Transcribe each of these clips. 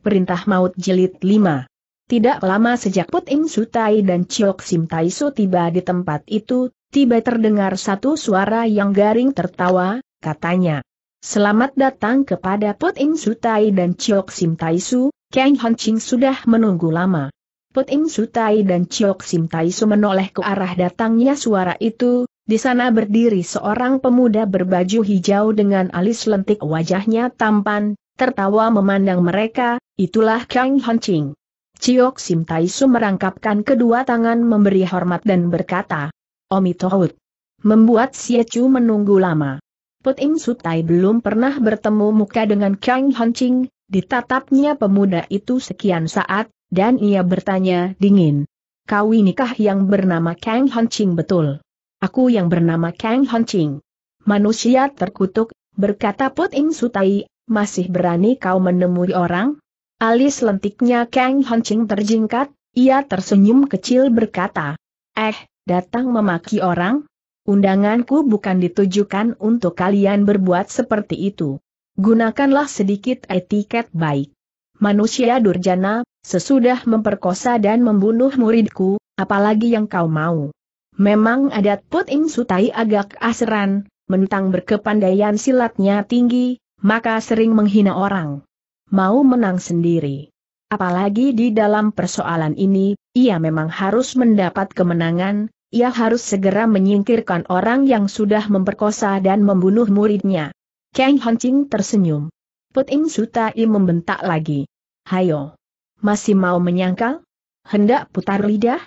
Perintah Maut Jilid 5. Tidak lama sejak Put Im Sutai dan Chiok Sim Taisu tiba di tempat itu, tiba terdengar satu suara yang garing tertawa, katanya. Selamat datang kepada Put Im Sutai dan Chiok Sim Taisu, Kang Ching sudah menunggu lama. Put Im Sutai dan Chiok Sim Taisu menoleh ke arah datangnya suara itu, di sana berdiri seorang pemuda berbaju hijau dengan alis lentik wajahnya tampan, tertawa memandang mereka, itulah Kang Hancing. Ciok Sim Taisu merangkapkan kedua tangan memberi hormat dan berkata, Omi Tohut. Membuat Chu menunggu lama. Put Im Sutai belum pernah bertemu muka dengan Kang Hancing, ditatapnya pemuda itu sekian saat, dan ia bertanya dingin. Kau inikah yang bernama Kang Hancing betul? Aku yang bernama Kang Hancing. Manusia terkutuk, berkata Put Im Sutai, masih berani kau menemui orang? Alis lentiknya Kang Hancing terjingkat, ia tersenyum kecil berkata, Eh, datang memaki orang? Undanganku bukan ditujukan untuk kalian berbuat seperti itu. Gunakanlah sedikit etiket baik. Manusia durjana, sesudah memperkosa dan membunuh muridku, apalagi yang kau mau. Memang adat Put Im Sutai agak aseran, mentang berkepandaian silatnya tinggi, maka sering menghina orang. Mau menang sendiri. Apalagi di dalam persoalan ini, ia memang harus mendapat kemenangan, ia harus segera menyingkirkan orang yang sudah memperkosa dan membunuh muridnya. Kang Hancing tersenyum. Put Im Sutai membentak lagi. Hayo. Masih mau menyangkal? Hendak putar lidah?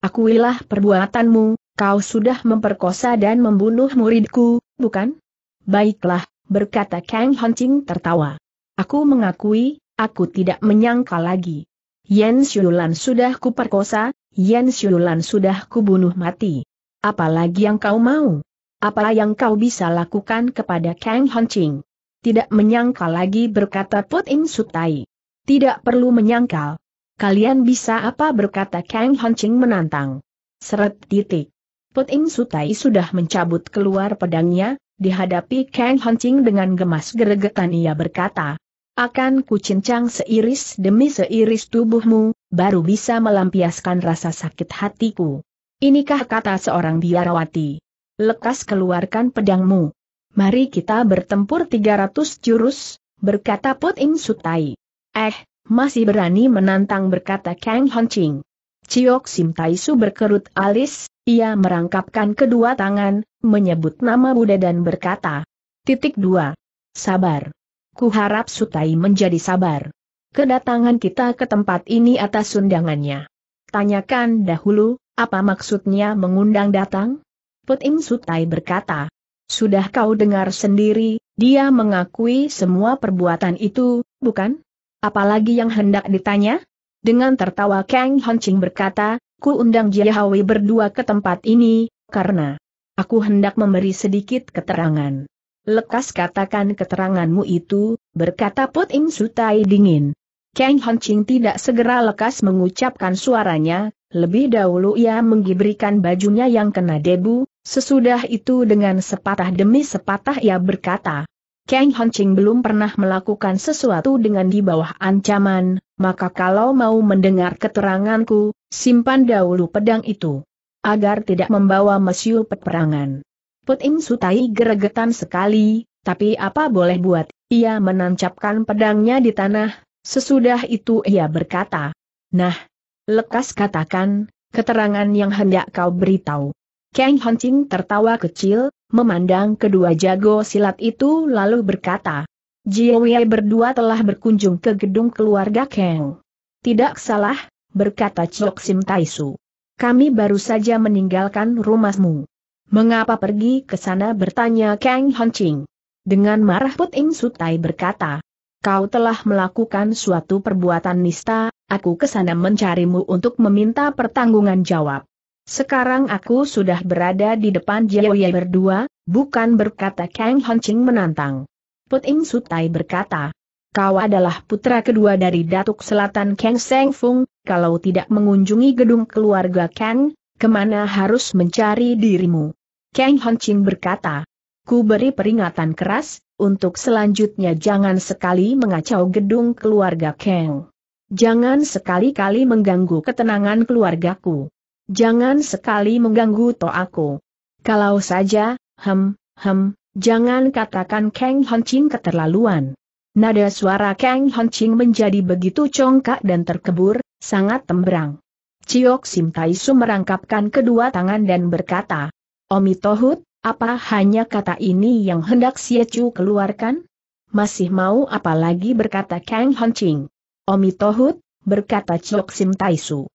Akuilah perbuatanmu, kau sudah memperkosa dan membunuh muridku, bukan? Baiklah, berkata Kang Hancing tertawa. Aku mengakui, aku tidak menyangka lagi. Yen Xiulan sudah kuperkosa, Yen Xiulan sudah kubunuh mati. Apalagi yang kau mau? Apa yang kau bisa lakukan kepada Kang Hancing? Tidak menyangka lagi berkata Put Im Sutai. Tidak perlu menyangkal. Kalian bisa apa berkata Kang Hancing menantang. Seret titik. Put Im Sutai sudah mencabut keluar pedangnya, dihadapi Kang Hancing dengan gemas geregetan ia berkata, akan kucincang seiris demi seiris tubuhmu, baru bisa melampiaskan rasa sakit hatiku. Inikah kata seorang biarawati. Lekas keluarkan pedangmu. Mari kita bertempur 300 jurus, berkata Put Im Sutai. Eh, masih berani menantang berkata Kang Hancing. Ciok Sim Taisu berkerut alis, ia merangkapkan kedua tangan, menyebut nama Buddha dan berkata, titik dua. Sabar. Kuharap Sutai menjadi sabar. Kedatangan kita ke tempat ini atas undangannya. Tanyakan dahulu, apa maksudnya mengundang datang? Put Im Sutai berkata, sudah kau dengar sendiri, dia mengakui semua perbuatan itu, bukan? Apalagi yang hendak ditanya? Dengan tertawa Kang Hancing berkata, ku undang Jiahawi berdua ke tempat ini, karena aku hendak memberi sedikit keterangan. Lekas katakan keteranganmu itu, berkata Put Im Sutai dingin. Kang Hancing tidak segera lekas mengucapkan suaranya, lebih dahulu ia menggibrikan bajunya yang kena debu, sesudah itu dengan sepatah demi sepatah ia berkata, Kang Hancing belum pernah melakukan sesuatu dengan di bawah ancaman, maka kalau mau mendengar keteranganku, simpan dahulu pedang itu. Agar tidak membawa mesiu peperangan. Put Im Sutai geregetan sekali, tapi apa boleh buat, ia menancapkan pedangnya di tanah, sesudah itu ia berkata, Nah, lekas katakan, keterangan yang hendak kau beritahu. Kang Hancing tertawa kecil, memandang kedua jago silat itu lalu berkata, Jiawei berdua telah berkunjung ke gedung keluarga Kang. Tidak salah, berkata Chok Sim Taisu. Kami baru saja meninggalkan rumahmu. Mengapa pergi ke sana bertanya Kang Hancing. Dengan marah Put Im Sutai berkata, Kau telah melakukan suatu perbuatan nista, aku ke sana mencarimu untuk meminta pertanggungan jawab. Sekarang aku sudah berada di depan Jiaoye berdua, bukan berkata Kang Hancing menantang. Put Im Sutai berkata, kau adalah putra kedua dari Datuk Selatan Kang Seng Fung, kalau tidak mengunjungi gedung keluarga Kang, ke mana harus mencari dirimu? Kang Hancing berkata, ku beri peringatan keras, untuk selanjutnya jangan sekali mengacau gedung keluarga Kang. Jangan sekali-kali mengganggu ketenangan keluargaku. Jangan sekali mengganggu toaku. Kalau saja, hem, hem, jangan katakan Kang Honching keterlaluan. Nada suara Kang Honching menjadi begitu congkak dan terkebur, sangat tembrang. Ciok Sim Taisu merangkapkan kedua tangan dan berkata, Omi Tohut, apa hanya kata ini yang hendak Chu keluarkan? Masih mau apa lagi berkata Kang Honching? Omi Tohut, berkata Chok Sim Taisu.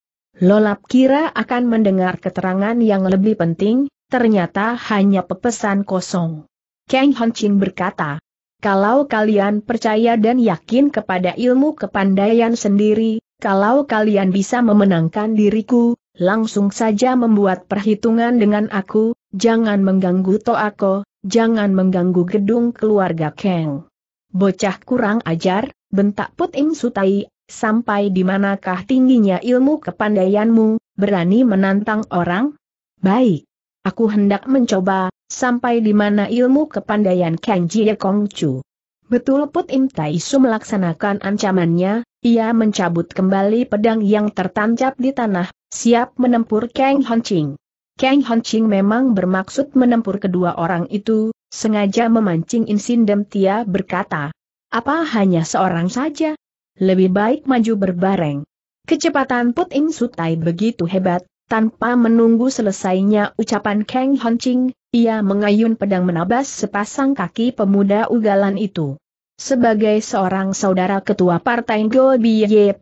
Lolap kira akan mendengar keterangan yang lebih penting, ternyata hanya pepesan kosong. Kang Honching berkata, kalau kalian percaya dan yakin kepada ilmu kepandaian sendiri, kalau kalian bisa memenangkan diriku, langsung saja membuat perhitungan dengan aku, jangan mengganggu Toako, jangan mengganggu gedung keluarga Kang. Bocah kurang ajar, bentak Put Im Sutai, sampai di manakah tingginya ilmu kepandaianmu, berani menantang orang? Baik. Aku hendak mencoba, sampai di mana ilmu kepandaian Kang Jie Kong Chu. Betul Put Im Tai Su melaksanakan ancamannya, ia mencabut kembali pedang yang tertancap di tanah, siap menempur Kang Honching. Kang Honching memang bermaksud menempur kedua orang itu, sengaja memancing insindem Tia berkata, apa hanya seorang saja? Lebih baik maju berbareng. Kecepatan Put Im Sutai begitu hebat, tanpa menunggu selesainya ucapan Kang Honching, ia mengayun pedang menabas sepasang kaki pemuda ugalan itu. Sebagai seorang saudara ketua partai Go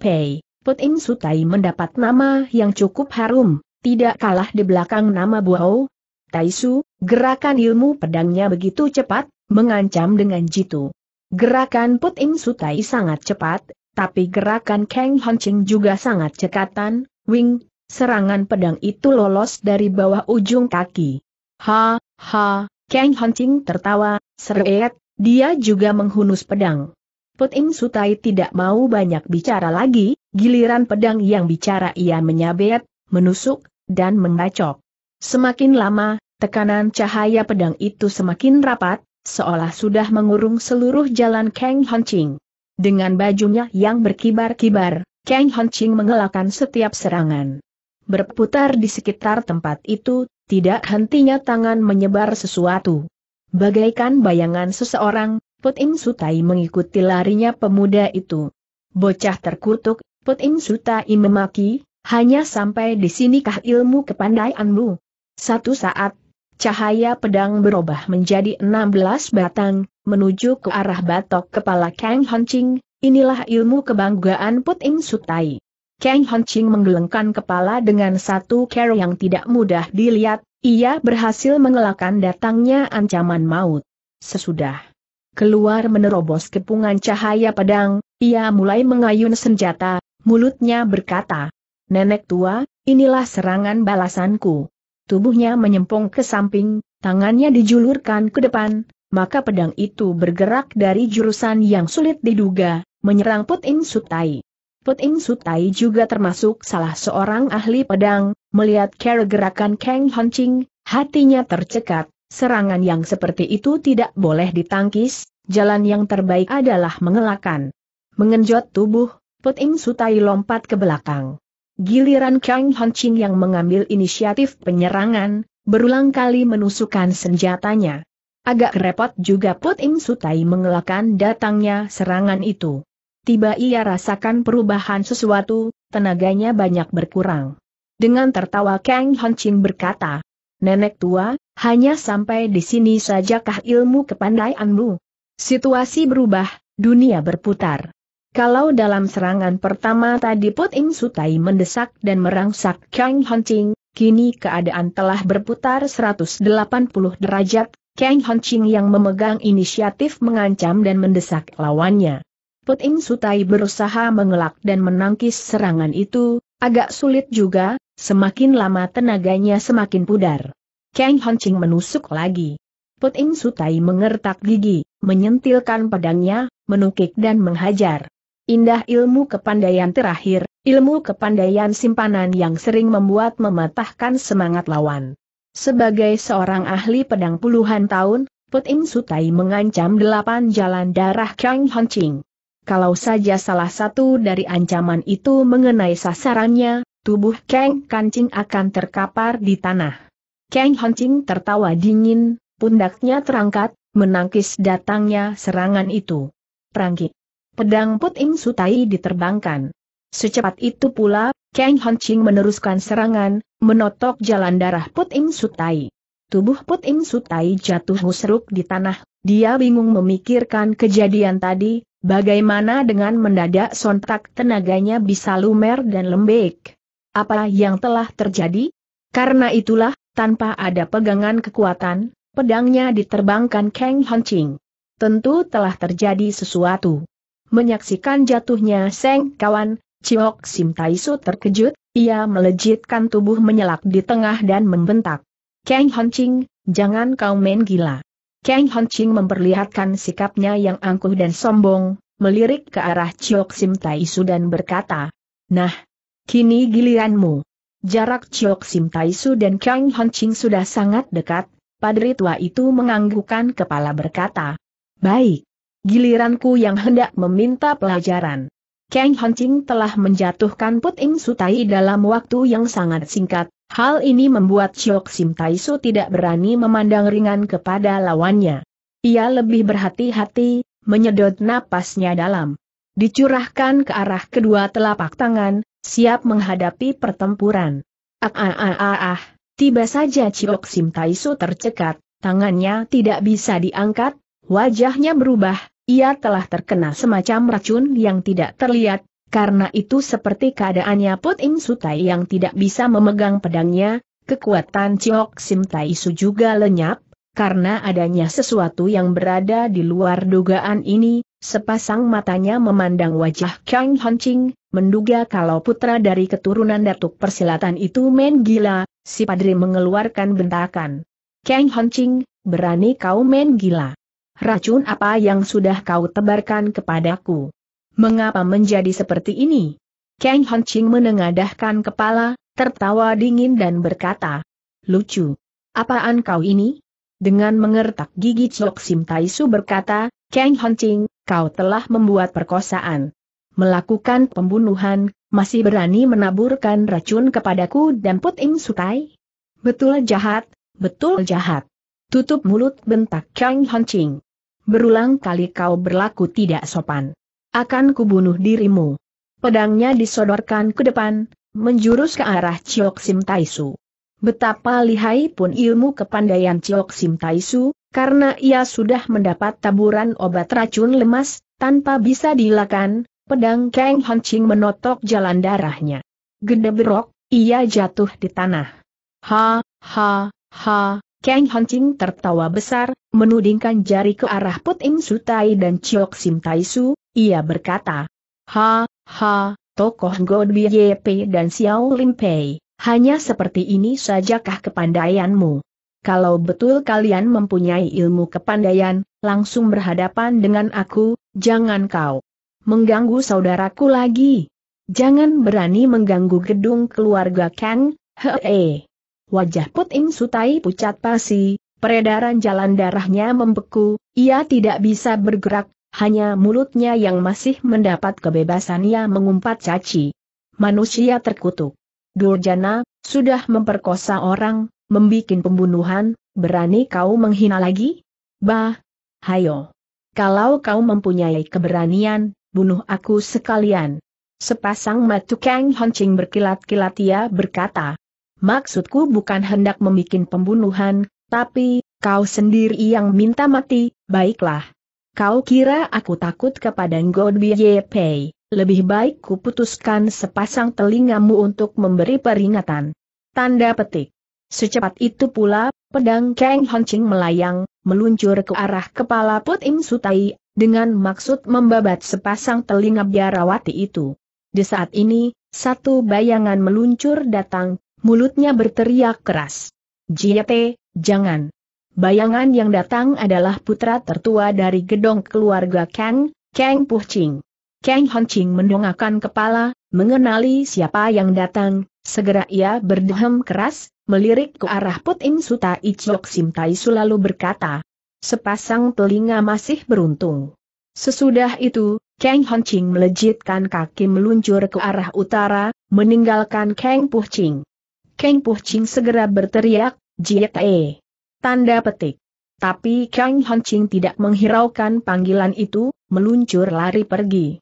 Pei, Put In Sutai mendapat nama yang cukup harum, tidak kalah di belakang nama Buao. Taisu, gerakan ilmu pedangnya begitu cepat, mengancam dengan jitu. Gerakan Put In Sutai sangat cepat, tapi gerakan Kang Honching juga sangat cekatan, wing, serangan pedang itu lolos dari bawah ujung kaki. Ha, ha, Kang Honching tertawa, seret, dia juga menghunus pedang. Put Im Sutai tidak mau banyak bicara lagi, giliran pedang yang bicara ia menyabet, menusuk, dan membacok. Semakin lama, tekanan cahaya pedang itu semakin rapat, seolah sudah mengurung seluruh jalan Kang Honching. Dengan bajunya yang berkibar-kibar, Kang Honching mengelakkan setiap serangan. Berputar di sekitar tempat itu, tidak hentinya tangan menyebar sesuatu. Bagaikan bayangan seseorang, Put Im Sutai mengikuti larinya pemuda itu. Bocah terkutuk, Put Im Sutai memaki, hanya sampai di sinikah ilmu kepandaianmu. Satu saat, cahaya pedang berubah menjadi 16 batang, menuju ke arah batok kepala Kang Honching, inilah ilmu kebanggaan Put Im Sutai. Kang Honching menggelengkan kepala dengan satu cara yang tidak mudah dilihat, ia berhasil mengelakkan datangnya ancaman maut. Sesudah keluar menerobos kepungan cahaya pedang, ia mulai mengayun senjata, mulutnya berkata, Nenek tua, inilah serangan balasanku. Tubuhnya menyempung ke samping, tangannya dijulurkan ke depan, maka pedang itu bergerak dari jurusan yang sulit diduga, menyerang Put In Sutai. Put In Sutai juga termasuk salah seorang ahli pedang, melihat cara gerakan Kang Honching, hatinya tercekat, serangan yang seperti itu tidak boleh ditangkis, jalan yang terbaik adalah mengelakkan. Mengenjot tubuh, Put In Sutai lompat ke belakang. Giliran Kang Honching yang mengambil inisiatif penyerangan, berulang kali menusukkan senjatanya. Agak repot juga Put In Sutai mengelakkan datangnya serangan itu. Tiba ia rasakan perubahan sesuatu, tenaganya banyak berkurang. Dengan tertawa Kang Honching berkata, Nenek tua, hanya sampai di sini sajakah ilmu kepandaianmu? Situasi berubah, dunia berputar. Kalau dalam serangan pertama tadi Put Im Sutai mendesak dan merangsak Kang Honching, kini keadaan telah berputar 180 derajat, Kang Honching yang memegang inisiatif mengancam dan mendesak lawannya. Put Im Sutai berusaha mengelak dan menangkis serangan itu, agak sulit juga, semakin lama tenaganya semakin pudar. Kang Honching menusuk lagi. Put Im Sutai mengertak gigi, menyentilkan pedangnya, menukik dan menghajar. Indah ilmu kepandaian terakhir, ilmu kepandaian simpanan yang sering membuat mematahkan semangat lawan. Sebagai seorang ahli pedang puluhan tahun, Put Im Sutai mengancam delapan jalan darah Kang Hancing. Kalau saja salah satu dari ancaman itu mengenai sasarannya, tubuh Kang Kancing akan terkapar di tanah. Kang Hancing tertawa dingin, pundaknya terangkat, menangkis datangnya serangan itu. Perangkit. Pedang Put Im Sutai diterbangkan. Secepat itu pula, Kang Hancing meneruskan serangan, menotok jalan darah Put Im Sutai. Tubuh Put Im Sutai jatuh musruk di tanah, dia bingung memikirkan kejadian tadi, Bagaimana dengan mendadak sontak tenaganya bisa lumer dan lembek? Apa yang telah terjadi? Karena itulah, tanpa ada pegangan kekuatan, pedangnya diterbangkan Kang Hancing. Tentu telah terjadi sesuatu. Menyaksikan jatuhnya Seng kawan, Ciok Sim Taisu terkejut, ia melejitkan tubuh menyelak di tengah dan membentak. Kang Hancing, jangan kau main gila. Kang Hancing memperlihatkan sikapnya yang angkuh dan sombong, melirik ke arah Chok Sim Taisu dan berkata, Nah, kini giliranmu. Jarak Chok Sim Taisu dan Kang Hancing sudah sangat dekat, Padri tua itu menganggukkan kepala berkata, Baik, giliranku yang hendak meminta pelajaran. Kang Hancing telah menjatuhkan Put Im Sutai dalam waktu yang sangat singkat, Hal ini membuat Chok Sim Taisu tidak berani memandang ringan kepada lawannya. Ia lebih berhati-hati, menyedot napasnya dalam. Dicurahkan ke arah kedua telapak tangan, siap menghadapi pertempuran. Ah ah ah ah ah, tiba saja Chok Sim Taisu tercekat, tangannya tidak bisa diangkat, wajahnya berubah, ia telah terkena semacam racun yang tidak terlihat, karena itu seperti keadaannya Put Im Sutai yang tidak bisa memegang pedangnya, kekuatan Ciok Sim Taisu juga lenyap, karena adanya sesuatu yang berada di luar dugaan ini, sepasang matanya memandang wajah Kang Hancing, menduga kalau putra dari keturunan Datuk Persilatan itu main gila, si Padri mengeluarkan bentakan. Kang Hancing, berani kau main gila. Racun apa yang sudah kau tebarkan kepadaku? Mengapa menjadi seperti ini? Kang Hancing menengadahkan kepala, tertawa dingin dan berkata, Lucu. Apaan kau ini? Dengan mengertak gigi Chok Sim Taisu berkata, Kang Hancing, kau telah membuat perkosaan. Melakukan pembunuhan, masih berani menaburkan racun kepadaku dan Put Im Sutai? Betul jahat, betul jahat. Tutup mulut bentak Kang Hancing. Berulang kali kau berlaku tidak sopan akan kubunuh dirimu. Pedangnya disodorkan ke depan, menjurus ke arah Ciok Sim Taisu. Betapa lihai pun ilmu kepandaian Ciok Sim Taisu, karena ia sudah mendapat taburan obat racun lemas, tanpa bisa dilakan, pedang Kang Hancing menotok jalan darahnya. Gede berok, ia jatuh di tanah. Ha, ha, ha, Kang Hancing tertawa besar, menudingkan jari ke arah Put Im Sutai dan Ciok Sim Taisu, ia berkata, Ha, ha, tokoh God YP dan Xiao Lim Pei, hanya seperti ini sajakah kepandaianmu? Kalau betul kalian mempunyai ilmu kepandaian, langsung berhadapan dengan aku, jangan kau mengganggu saudaraku lagi. Jangan berani mengganggu gedung keluarga Kang, hee. Wajah Put Im Sutai pucat pasi, peredaran jalan darahnya membeku, ia tidak bisa bergerak, hanya mulutnya yang masih mendapat kebebasannya mengumpat caci. Manusia terkutuk. Durjana, sudah memperkosa orang, membikin pembunuhan, berani kau menghina lagi? Bah, hayo. Kalau kau mempunyai keberanian, bunuh aku sekalian. Sepasang mata Kang Hancing berkilat-kilat ia berkata, Maksudku bukan hendak membikin pembunuhan, tapi, kau sendiri yang minta mati, baiklah. Kau kira aku takut kepada God Pei, lebih baik kuputuskan sepasang telingamu untuk memberi peringatan. Tanda petik. Secepat itu pula, pedang Kang Hancing melayang, meluncur ke arah kepala Put Im Sutai, dengan maksud membabat sepasang telinga biarawati itu. Di saat ini, satu bayangan meluncur datang, mulutnya berteriak keras. Jiate, jangan. Bayangan yang datang adalah putra tertua dari gedong keluarga Kang, Kang Puching. Kang Hancing mendongakkan kepala, mengenali siapa yang datang, segera ia berdehem keras, melirik ke arah Put Im Suta Ichok Sim Tai lalu berkata, Sepasang telinga masih beruntung. Sesudah itu, Kang Ching melejitkan kaki meluncur ke arah utara, meninggalkan Kang Ching. Kang Ching segera berteriak, Jiet E. Tanda petik. Tapi Kang Ching tidak menghiraukan panggilan itu, meluncur lari pergi.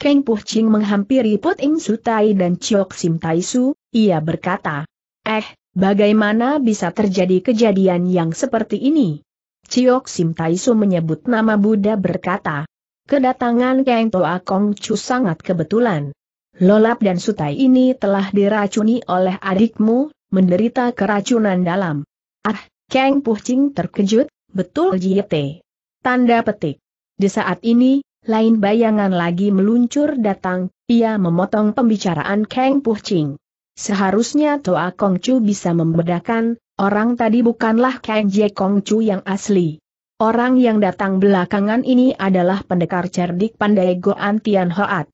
Kang Ching menghampiri Put Ing Sutai dan Chiok Sim Tai Su, ia berkata, Eh, bagaimana bisa terjadi kejadian yang seperti ini? Ciok Sim Taisu menyebut nama Buddha berkata, kedatangan Kang Toa Kong Chu sangat kebetulan. Lolap dan Sutai ini telah diracuni oleh adikmu, menderita keracunan dalam. Ah, Kang Pucing terkejut, betul JT. Tanda petik. Di saat ini, lain bayangan lagi meluncur datang, ia memotong pembicaraan Kang Pucing. Seharusnya Toa Kong Chu bisa membedakan, Orang tadi bukanlah Kang Jie Kong Chu yang asli. Orang yang datang belakangan ini adalah pendekar cerdik pandai Goan Tian Hoat.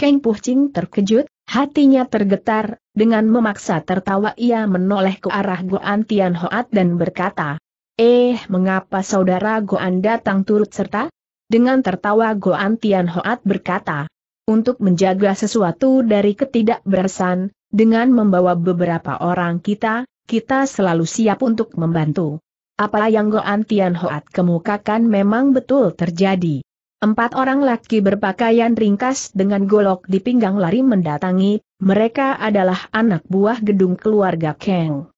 Kang Puhcing terkejut, hatinya tergetar, dengan memaksa tertawa ia menoleh ke arah Goan Tian Hoat dan berkata, Eh, mengapa saudara Goan datang turut serta? Dengan tertawa Goan Tian Hoat berkata, untuk menjaga sesuatu dari ketidakberasan, dengan membawa beberapa orang kita, kita selalu siap untuk membantu. Apa yang Goan Tian Hoat kemukakan memang betul terjadi. Empat orang laki berpakaian ringkas dengan golok di pinggang lari mendatangi, mereka adalah anak buah gedung keluarga Kang.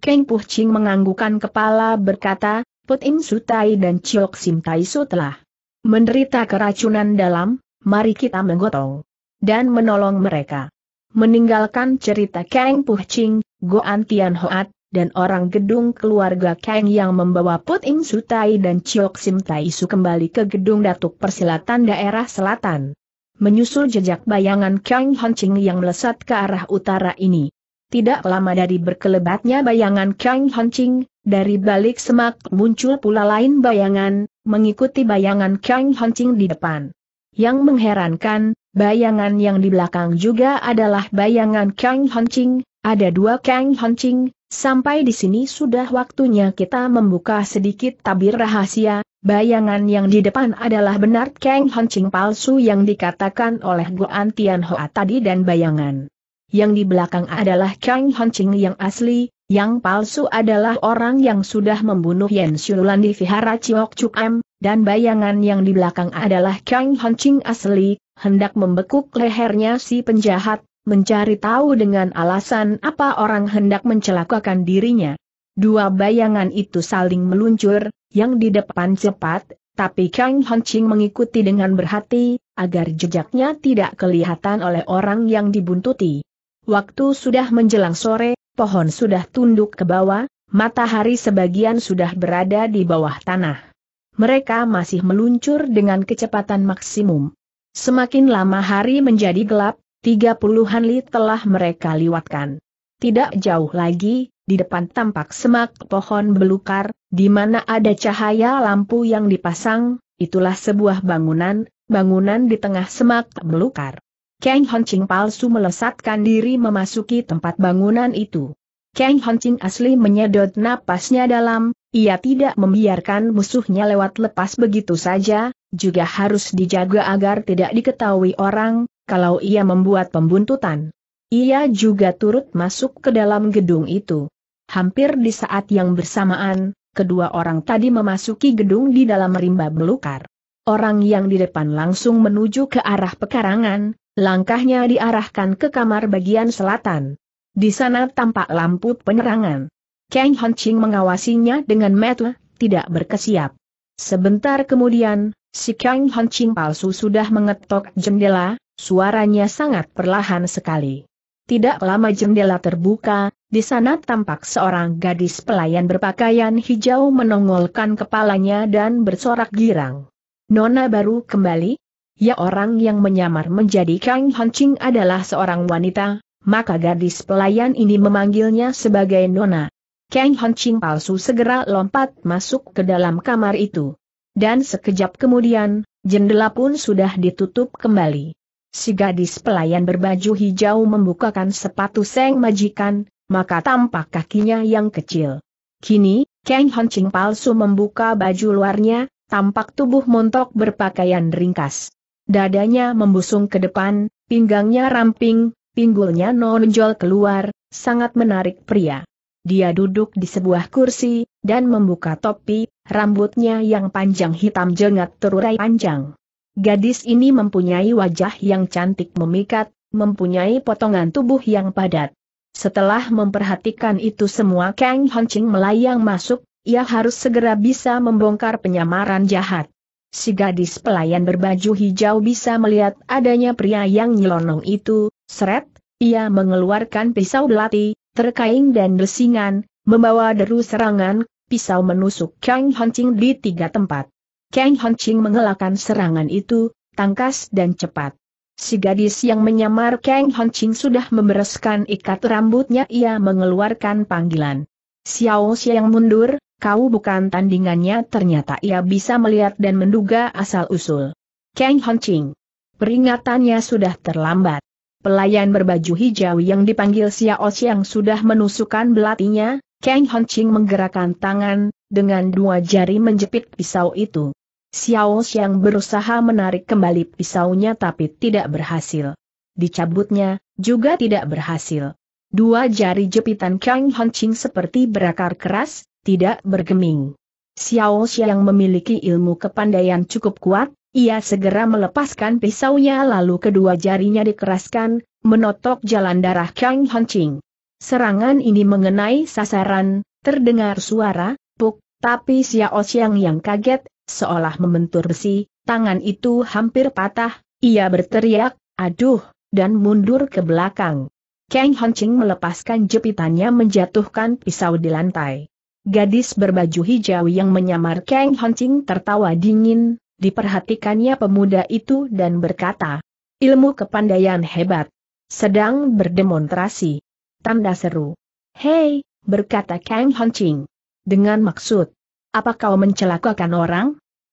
Kang Puh Ching menganggukkan kepala berkata, Put In Sutai dan Chiok Sim Tai Su telah menderita keracunan dalam, mari kita menggotong dan menolong mereka. Meninggalkan cerita Kang Puh Ching, Goan Tian Hoat, dan orang gedung keluarga Kang yang membawa Put Ing Sutai dan Chiok Sim Tai Su kembali ke gedung Datuk Persilatan Daerah Selatan. Menyusul jejak bayangan Kang Ching yang melesat ke arah utara ini. Tidak lama dari berkelebatnya bayangan Kang Ching, dari balik semak muncul pula lain bayangan, mengikuti bayangan Kang Ching di depan. Yang mengherankan, Bayangan yang di belakang juga adalah bayangan Kang Ching. ada dua Kang Ching. Sampai di sini sudah waktunya kita membuka sedikit tabir rahasia, bayangan yang di depan adalah benar Kang Ching palsu yang dikatakan oleh Goan Tian Hoa tadi dan bayangan. Yang di belakang adalah Kang Ching yang asli, yang palsu adalah orang yang sudah membunuh Yen Xulan di Vihara Chiok Chuk Am, dan bayangan yang di belakang adalah Kang Ching asli, hendak membekuk lehernya si penjahat, mencari tahu dengan alasan apa orang hendak mencelakakan dirinya. Dua bayangan itu saling meluncur, yang di depan cepat, tapi Kang Ching mengikuti dengan berhati, agar jejaknya tidak kelihatan oleh orang yang dibuntuti. Waktu sudah menjelang sore, pohon sudah tunduk ke bawah, matahari sebagian sudah berada di bawah tanah. Mereka masih meluncur dengan kecepatan maksimum. Semakin lama hari menjadi gelap, tiga puluhan li telah mereka liwatkan. Tidak jauh lagi, di depan tampak semak pohon belukar, di mana ada cahaya lampu yang dipasang, itulah sebuah bangunan, bangunan di tengah semak belukar. Kang Honching palsu melesatkan diri memasuki tempat bangunan itu. Kang Honching asli menyedot napasnya dalam, ia tidak membiarkan musuhnya lewat lepas begitu saja, juga harus dijaga agar tidak diketahui orang, kalau ia membuat pembuntutan. Ia juga turut masuk ke dalam gedung itu. Hampir di saat yang bersamaan, kedua orang tadi memasuki gedung di dalam rimba belukar. Orang yang di depan langsung menuju ke arah pekarangan, langkahnya diarahkan ke kamar bagian selatan. Di sana tampak lampu penerangan. Kang Ching mengawasinya dengan mata, tidak berkesiap. Sebentar kemudian, Si Kang Hancing palsu sudah mengetok jendela, suaranya sangat perlahan sekali. Tidak lama jendela terbuka, di sana tampak seorang gadis pelayan berpakaian hijau menongolkan kepalanya dan bersorak girang. Nona baru kembali? Ya orang yang menyamar menjadi Kang Hancing adalah seorang wanita, maka gadis pelayan ini memanggilnya sebagai Nona. Kang Hancing palsu segera lompat masuk ke dalam kamar itu. Dan sekejap kemudian, jendela pun sudah ditutup kembali. Si gadis pelayan berbaju hijau membukakan sepatu seng majikan, maka tampak kakinya yang kecil. Kini, Kang Hancing palsu membuka baju luarnya, tampak tubuh montok berpakaian ringkas. Dadanya membusung ke depan, pinggangnya ramping, pinggulnya nonjol keluar, sangat menarik pria. Dia duduk di sebuah kursi, dan membuka topi, rambutnya yang panjang hitam jengat terurai panjang. Gadis ini mempunyai wajah yang cantik memikat, mempunyai potongan tubuh yang padat. Setelah memperhatikan itu semua Kang Hancing melayang masuk, ia harus segera bisa membongkar penyamaran jahat. Si gadis pelayan berbaju hijau bisa melihat adanya pria yang nyelonong itu, seret, ia mengeluarkan pisau belati, terkaing dan desingan, membawa deru serangan, pisau menusuk Kang Hancing di tiga tempat. Kang Hancing mengelakkan serangan itu, tangkas dan cepat. Si gadis yang menyamar Kang Hancing sudah membereskan ikat rambutnya ia mengeluarkan panggilan. Xiao Xiang mundur, kau bukan tandingannya ternyata ia bisa melihat dan menduga asal-usul. Kang Hancing. Peringatannya sudah terlambat. Pelayan berbaju hijau yang dipanggil Xiao Xiang sudah menusukkan belatinya, Kang Hancing menggerakkan tangan, dengan dua jari menjepit pisau itu. Xiao Xiang berusaha menarik kembali pisaunya tapi tidak berhasil. Dicabutnya, juga tidak berhasil. Dua jari jepitan Kang Hancing seperti berakar keras, tidak bergeming. Xiao Xiang memiliki ilmu kepandaian cukup kuat, ia segera melepaskan pisaunya lalu kedua jarinya dikeraskan, menotok jalan darah Kang Hancing. Serangan ini mengenai sasaran, terdengar suara, puk, tapi Xiao Xiang yang kaget, seolah membentur besi, tangan itu hampir patah, ia berteriak, aduh, dan mundur ke belakang. Kang Hancing melepaskan jepitannya menjatuhkan pisau di lantai. Gadis berbaju hijau yang menyamar Kang Hancing tertawa dingin, Diperhatikannya pemuda itu dan berkata, ilmu kepandaian hebat. Sedang berdemonstrasi. Tanda seru. Hei, berkata Kang Hancing. Dengan maksud, apa kau mencelakakan orang?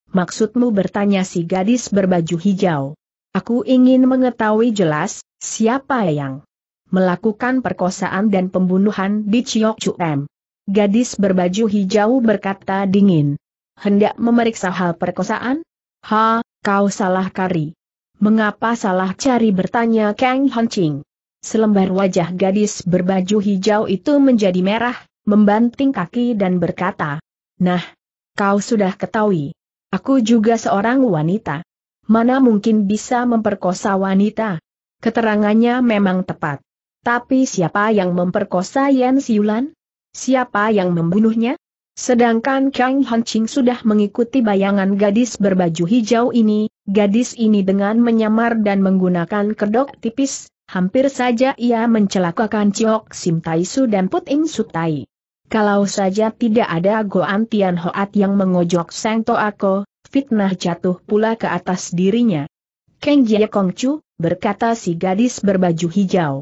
Maksudmu bertanya si gadis berbaju hijau. Aku ingin mengetahui jelas, siapa yang melakukan perkosaan dan pembunuhan di Chiok M. Gadis berbaju hijau berkata dingin. Hendak memeriksa hal perkosaan? Ha, kau salah kari. Mengapa salah cari bertanya Kang Hancing. Selembar wajah gadis berbaju hijau itu menjadi merah, membanting kaki dan berkata, Nah, kau sudah ketahui. Aku juga seorang wanita. Mana mungkin bisa memperkosa wanita? Keterangannya memang tepat. Tapi siapa yang memperkosa Yan Siulan? Siapa yang membunuhnya? Sedangkan Kang Hancing sudah mengikuti bayangan gadis berbaju hijau ini, gadis ini dengan menyamar dan menggunakan kedok tipis, hampir saja ia mencelakakan Ciok Sim Taisu dan Put In Sutai. Kalau saja tidak ada Goan Tian Hoat yang mengojok Sang Toako, fitnah jatuh pula ke atas dirinya. Kang Jia Kongcu, berkata si gadis berbaju hijau.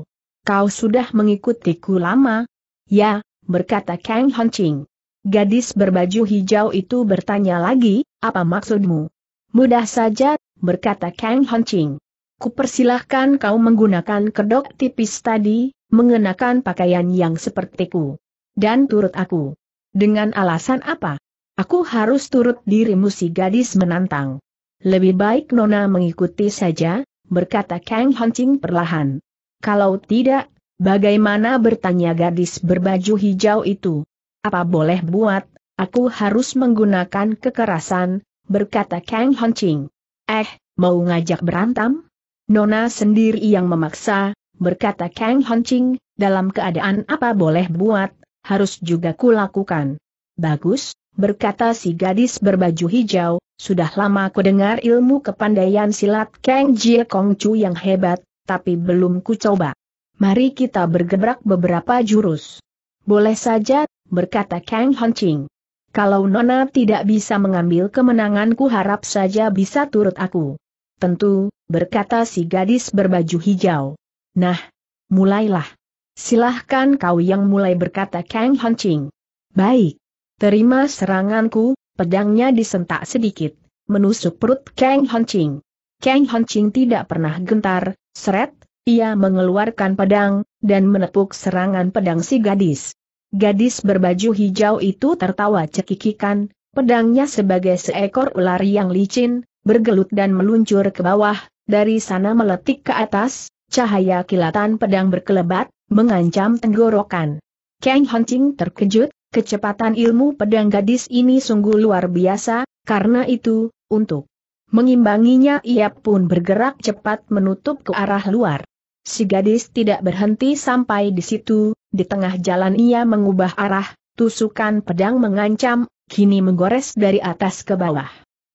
Kau sudah mengikutiku lama? Ya, berkata Kang Hancing. Gadis berbaju hijau itu bertanya lagi, apa maksudmu? Mudah saja, berkata Kang Hancing. Kupersilahkan kau menggunakan kedok tipis tadi, mengenakan pakaian yang sepertiku. Dan turut aku. Dengan alasan apa? Aku harus turut dirimu si gadis menantang. Lebih baik Nona mengikuti saja, berkata Kang Hancing perlahan. Kalau tidak, bagaimana bertanya gadis berbaju hijau itu? Apa boleh buat, aku harus menggunakan kekerasan, berkata Kang Hancing. Eh, mau ngajak berantem? Nona sendiri yang memaksa, berkata Kang Hancing, dalam keadaan apa boleh buat, harus juga kulakukan. Bagus, berkata si gadis berbaju hijau, sudah lama ku dengar ilmu kepandaian silat Kang Jie Kong Chu yang hebat, tapi belum ku coba. Mari kita bergebrak beberapa jurus. Boleh saja, berkata Kang Hancing. Kalau Nona tidak bisa mengambil kemenangan ku harap saja bisa turut aku. Tentu, berkata si gadis berbaju hijau. Nah, mulailah. Silahkan kau yang mulai berkata Kang Hancing. Baik. Terima seranganku, pedangnya disentak sedikit, menusuk perut Kang Hancing. Kang Hancing tidak pernah gentar, seret, ia mengeluarkan pedang, dan menepuk serangan pedang si gadis. gadis berbaju hijau itu tertawa cekikikan, pedangnya sebagai seekor ular yang licin, bergelut dan meluncur ke bawah, dari sana meletik ke atas, cahaya kilatan pedang berkelebat, mengancam tenggorokan. Kang Hancing terkejut, kecepatan ilmu pedang gadis ini sungguh luar biasa, karena itu, untuk mengimbanginya ia pun bergerak cepat menutup ke arah luar. Si gadis tidak berhenti sampai di situ, di tengah jalan ia mengubah arah, tusukan pedang mengancam, kini menggores dari atas ke bawah.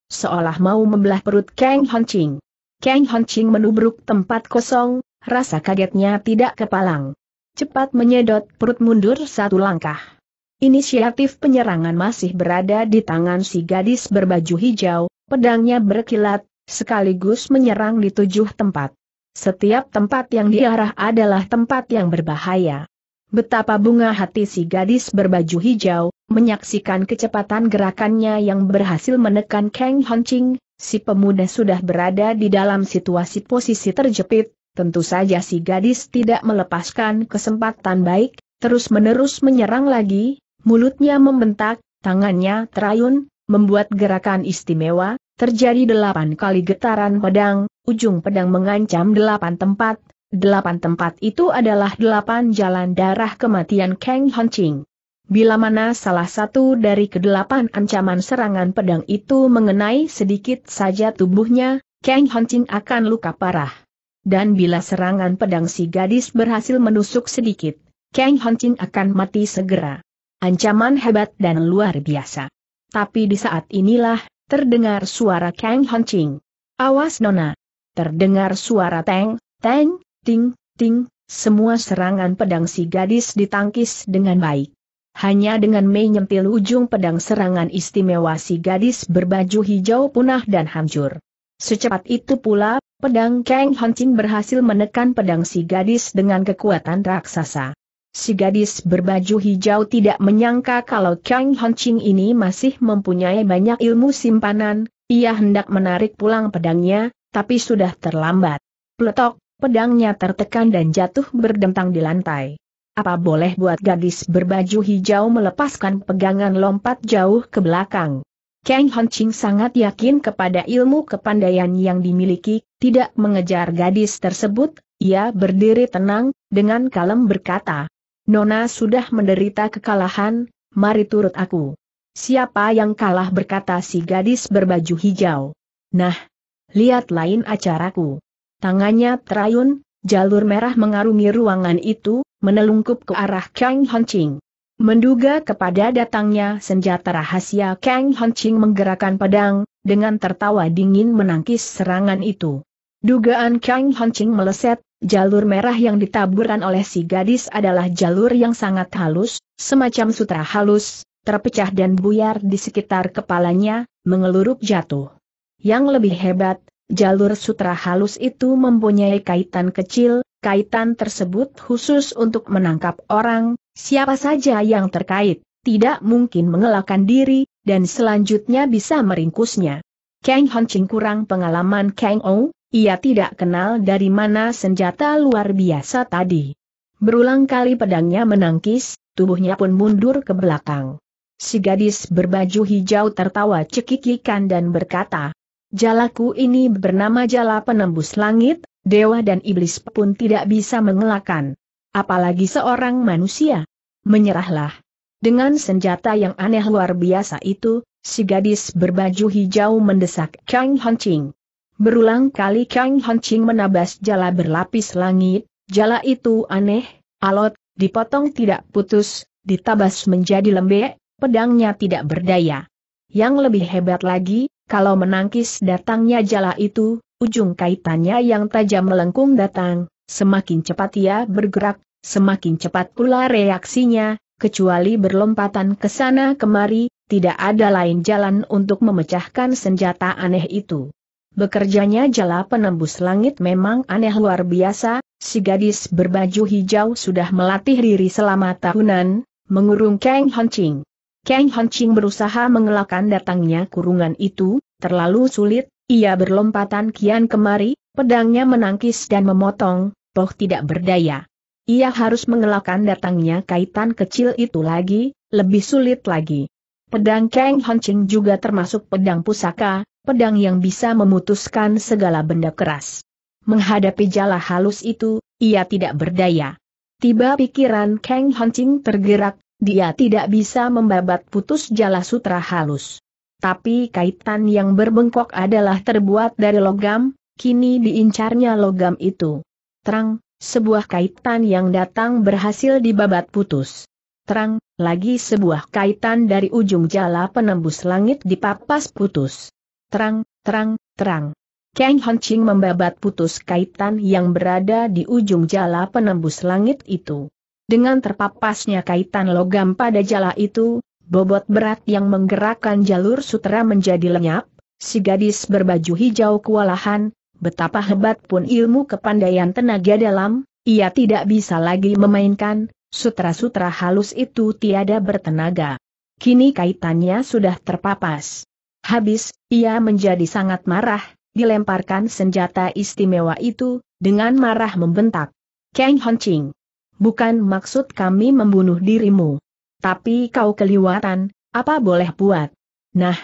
Seolah mau membelah perut Kang Hancing. Kang Hancing menubruk tempat kosong, rasa kagetnya tidak kepalang cepat menyedot perut mundur satu langkah. Inisiatif penyerangan masih berada di tangan si gadis berbaju hijau, pedangnya berkilat, sekaligus menyerang di tujuh tempat. Setiap tempat yang diarah adalah tempat yang berbahaya. Betapa bunga hati si gadis berbaju hijau, menyaksikan kecepatan gerakannya yang berhasil menekan Kang Hancing, si pemuda sudah berada di dalam situasi posisi terjepit, Tentu saja si gadis tidak melepaskan kesempatan baik, terus-menerus menyerang lagi, mulutnya membentak, tangannya terayun, membuat gerakan istimewa, terjadi delapan kali getaran pedang, ujung pedang mengancam delapan tempat, delapan tempat itu adalah delapan jalan darah kematian Kang Hancing. Bila mana salah satu dari kedelapan ancaman serangan pedang itu mengenai sedikit saja tubuhnya, Kang Hancing akan luka parah dan bila serangan pedang si gadis berhasil menusuk sedikit, Kang Hancing akan mati segera. Ancaman hebat dan luar biasa. Tapi di saat inilah, terdengar suara Kang Hancing. Awas Nona! Terdengar suara teng, teng, ting, ting, semua serangan pedang si gadis ditangkis dengan baik. Hanya dengan menyempil ujung pedang serangan istimewa si gadis berbaju hijau punah dan hancur. Secepat itu pula, pedang Kang Hancing berhasil menekan pedang si gadis dengan kekuatan raksasa. Si gadis berbaju hijau tidak menyangka kalau Kang Hancing ini masih mempunyai banyak ilmu simpanan, ia hendak menarik pulang pedangnya, tapi sudah terlambat. Pletok, pedangnya tertekan dan jatuh berdentang di lantai. Apa boleh buat gadis berbaju hijau melepaskan pegangan lompat jauh ke belakang? Kang Hancing sangat yakin kepada ilmu kepandaian yang dimiliki, tidak mengejar gadis tersebut, ia berdiri tenang, dengan kalem berkata, Nona sudah menderita kekalahan, mari turut aku. Siapa yang kalah berkata si gadis berbaju hijau. Nah, lihat lain acaraku. Tangannya terayun, jalur merah mengarungi ruangan itu, menelungkup ke arah Kang Hancing. Menduga kepada datangnya senjata rahasia Kang Hancing menggerakkan pedang, dengan tertawa dingin menangkis serangan itu. Dugaan Kang Hancing meleset, jalur merah yang ditaburkan oleh si gadis adalah jalur yang sangat halus, semacam sutra halus, terpecah dan buyar di sekitar kepalanya, mengeluruk jatuh. Yang lebih hebat, jalur sutra halus itu mempunyai kaitan kecil, kaitan tersebut khusus untuk menangkap orang, Siapa saja yang terkait, tidak mungkin mengelakkan diri, dan selanjutnya bisa meringkusnya. Kang Hancing kurang pengalaman Kang Ou, ia tidak kenal dari mana senjata luar biasa tadi. Berulang kali pedangnya menangkis, tubuhnya pun mundur ke belakang. Si gadis berbaju hijau tertawa cekikikan dan berkata, Jalaku ini bernama jala penembus langit, dewa dan iblis pun tidak bisa mengelakkan apalagi seorang manusia. Menyerahlah. Dengan senjata yang aneh luar biasa itu, si gadis berbaju hijau mendesak Kang Hancing. Berulang kali Kang Hancing menabas jala berlapis langit, jala itu aneh, alot, dipotong tidak putus, ditabas menjadi lembek, pedangnya tidak berdaya. Yang lebih hebat lagi, kalau menangkis datangnya jala itu, ujung kaitannya yang tajam melengkung datang, semakin cepat ia bergerak, Semakin cepat pula reaksinya, kecuali berlompatan ke sana kemari, tidak ada lain jalan untuk memecahkan senjata aneh itu. Bekerjanya jala penembus langit memang aneh luar biasa, si gadis berbaju hijau sudah melatih diri selama tahunan, mengurung Kang Hancing. Kang Hancing berusaha mengelakkan datangnya kurungan itu, terlalu sulit, ia berlompatan kian kemari, pedangnya menangkis dan memotong, toh tidak berdaya. ia harus mengelakkan datangnya kaitan kecil itu lagi, lebih sulit lagi. Pedang Kang Hancing juga termasuk pedang pusaka, pedang yang bisa memutuskan segala benda keras. Menghadapi jala halus itu, ia tidak berdaya. Tiba pikiran Kang Hancing tergerak, dia tidak bisa membabat putus jala sutra halus. Tapi kaitan yang berbengkok adalah terbuat dari logam, kini diincarnya logam itu. Terang, sebuah kaitan yang datang berhasil dibabat putus. Terang, lagi sebuah kaitan dari ujung jala penembus langit dipapas putus. Terang, terang, terang. Kang Hancing membabat putus kaitan yang berada di ujung jala penembus langit itu. Dengan terpapasnya kaitan logam pada jala itu, bobot berat yang menggerakkan jalur sutra menjadi lenyap, si gadis berbaju hijau kewalahan, betapa hebat pun ilmu kepandaian tenaga dalam, ia tidak bisa lagi memainkan, sutra-sutra halus itu tiada bertenaga. Kini kaitannya sudah terpapas. Habis, ia menjadi sangat marah, dilemparkan senjata istimewa itu, dengan marah membentak. Kang Honching. Bukan maksud kami membunuh dirimu. Tapi kau keliwatan, apa boleh buat? Nah,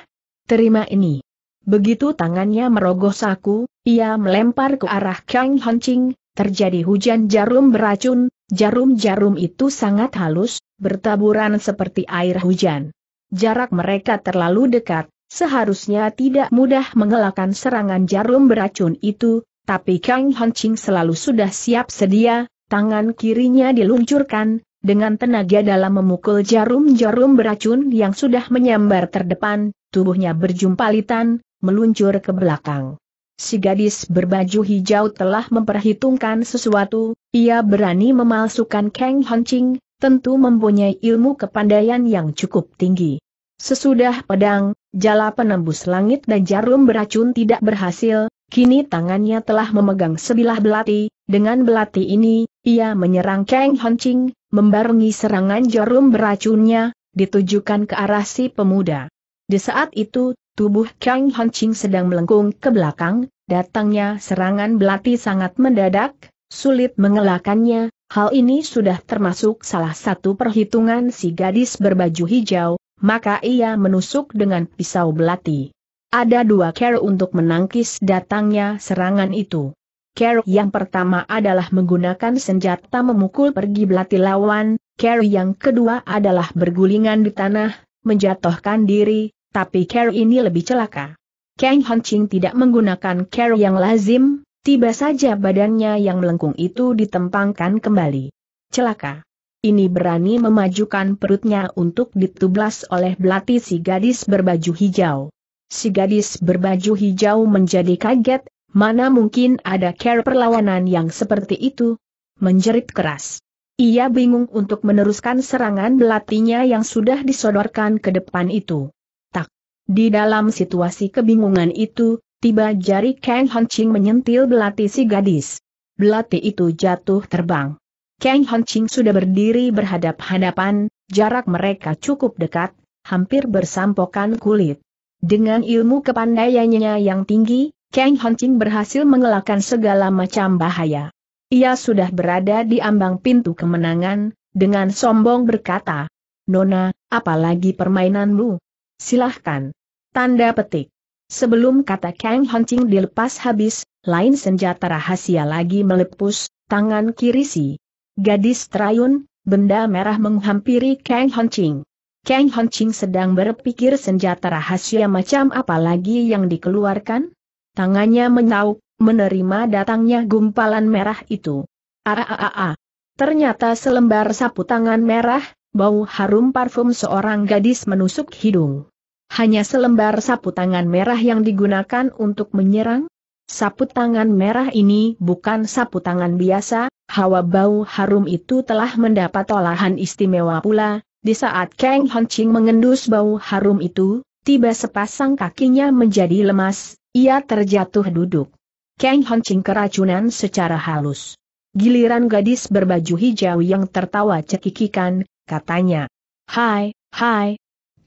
terima ini. Begitu tangannya merogoh saku, ia melempar ke arah Kang Honching, terjadi hujan jarum beracun, jarum-jarum itu sangat halus, bertaburan seperti air hujan. Jarak mereka terlalu dekat, Seharusnya tidak mudah mengelakkan serangan jarum beracun itu, tapi Kang Hancing selalu sudah siap sedia, tangan kirinya diluncurkan, dengan tenaga dalam memukul jarum-jarum beracun yang sudah menyambar terdepan, tubuhnya berjumpalitan, meluncur ke belakang. Si gadis berbaju hijau telah memperhitungkan sesuatu, ia berani memalsukan Kang Hancing, tentu mempunyai ilmu kepandaian yang cukup tinggi. Sesudah pedang, jala penembus langit dan jarum beracun tidak berhasil, kini tangannya telah memegang sebilah belati, dengan belati ini, ia menyerang Kang Hancing, membarengi serangan jarum beracunnya, ditujukan ke arah si pemuda. Di saat itu, tubuh Kang Hancing sedang melengkung ke belakang, datangnya serangan belati sangat mendadak, sulit mengelakkannya, hal ini sudah termasuk salah satu perhitungan si gadis berbaju hijau, maka ia menusuk dengan pisau belati. Ada dua cara untuk menangkis datangnya serangan itu. Cara yang pertama adalah menggunakan senjata memukul pergi belati lawan, cara yang kedua adalah bergulingan di tanah, menjatuhkan diri, tapi cara ini lebih celaka. Kang Hancing tidak menggunakan cara yang lazim, tiba saja badannya yang melengkung itu ditempangkan kembali. Celaka ini berani memajukan perutnya untuk ditublas oleh belati si gadis berbaju hijau. Si gadis berbaju hijau menjadi kaget, mana mungkin ada care perlawanan yang seperti itu? Menjerit keras. Ia bingung untuk meneruskan serangan belatinya yang sudah disodorkan ke depan itu. Tak. Di dalam situasi kebingungan itu, tiba jari Kang Hancing menyentil belati si gadis. Belati itu jatuh terbang. Kang Hancing sudah berdiri berhadap-hadapan, jarak mereka cukup dekat, hampir bersampokan kulit. Dengan ilmu kepandaiannya yang tinggi, Kang Hancing berhasil mengelakkan segala macam bahaya. Ia sudah berada di ambang pintu kemenangan, dengan sombong berkata, Nona, apalagi permainanmu? Silahkan. Tanda petik. Sebelum kata Kang Hancing dilepas habis, lain senjata rahasia lagi melepus, tangan kiri si Gadis terayun, benda merah menghampiri Kang Hancing. Kang Hancing sedang berpikir senjata rahasia macam apa lagi yang dikeluarkan? Tangannya menauk, menerima datangnya gumpalan merah itu. Aa, ternyata selembar sapu tangan merah, bau harum parfum seorang gadis menusuk hidung. Hanya selembar sapu tangan merah yang digunakan untuk menyerang? Sapu tangan merah ini bukan sapu tangan biasa, hawa bau harum itu telah mendapat olahan istimewa pula, di saat Kang Hancing mengendus bau harum itu, tiba sepasang kakinya menjadi lemas, ia terjatuh duduk. Kang Hancing keracunan secara halus. Giliran gadis berbaju hijau yang tertawa cekikikan, katanya, Hai, hai,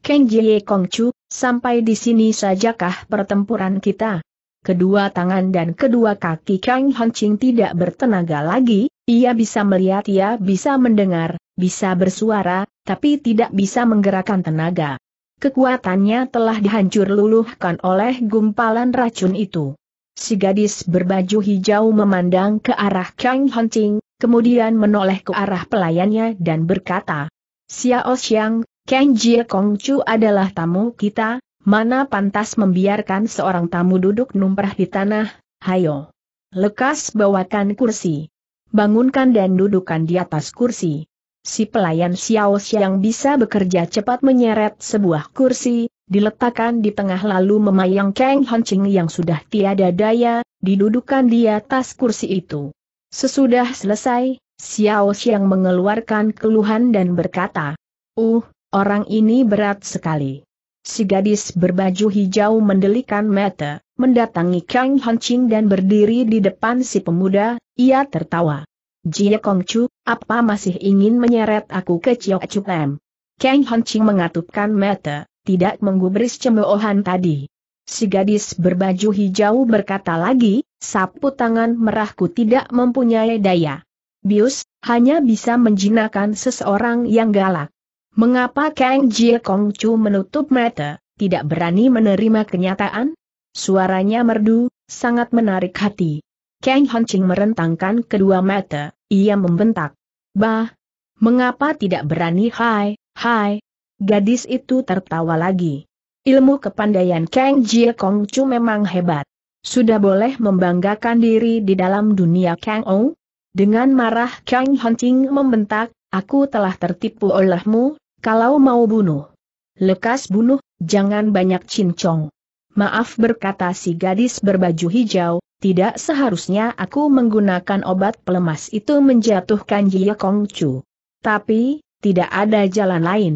Kang Jie Kong Chu, sampai di sini sajakah pertempuran kita? kedua tangan dan kedua kaki Kang Hancing tidak bertenaga lagi, Ia bisa melihat, ia bisa mendengar, bisa bersuara, tapi tidak bisa menggerakkan tenaga. Kekuatannya telah dihancur luluhkan oleh gumpalan racun itu. Si gadis berbaju hijau memandang ke arah Kang Honching, kemudian menoleh ke arah pelayannya dan berkata, Xiao Xiang, Kang Jie Kong Chu adalah tamu kita, mana pantas membiarkan seorang tamu duduk numprah di tanah, hayo. Lekas bawakan kursi. Bangunkan dan dudukkan di atas kursi. Si pelayan Xiao Xiang bisa bekerja cepat menyeret sebuah kursi, diletakkan di tengah lalu memayang Kang Honching yang sudah tiada daya, didudukan di atas kursi itu. Sesudah selesai, Xiao Xiang mengeluarkan keluhan dan berkata, Uh, orang ini berat sekali. Si gadis berbaju hijau mendelikan mata, mendatangi Kang Honching dan berdiri di depan si pemuda, ia tertawa. Jie Kongcu, apa masih ingin menyeret aku ke Chiok Lam? Kang Honching mengatupkan mata, tidak menggubris cemoohan tadi. Si gadis berbaju hijau berkata lagi, sapu tangan merahku tidak mempunyai daya. Bius, hanya bisa menjinakkan seseorang yang galak. Mengapa Kang Jie Kong Chu menutup mata, tidak berani menerima kenyataan? Suaranya merdu, sangat menarik hati. Kang Ching merentangkan kedua mata, ia membentak. Bah! Mengapa tidak berani hai, hai? Gadis itu tertawa lagi. Ilmu kepandaian Kang Jie Kong Chu memang hebat. Sudah boleh membanggakan diri di dalam dunia Kang Ou? Dengan marah Kang Ching membentak, aku telah tertipu olehmu, kalau mau bunuh. Lekas bunuh, jangan banyak cincong. Maaf berkata si gadis berbaju hijau, tidak seharusnya aku menggunakan obat pelemas itu menjatuhkan Jia Kong Chu. Tapi, tidak ada jalan lain.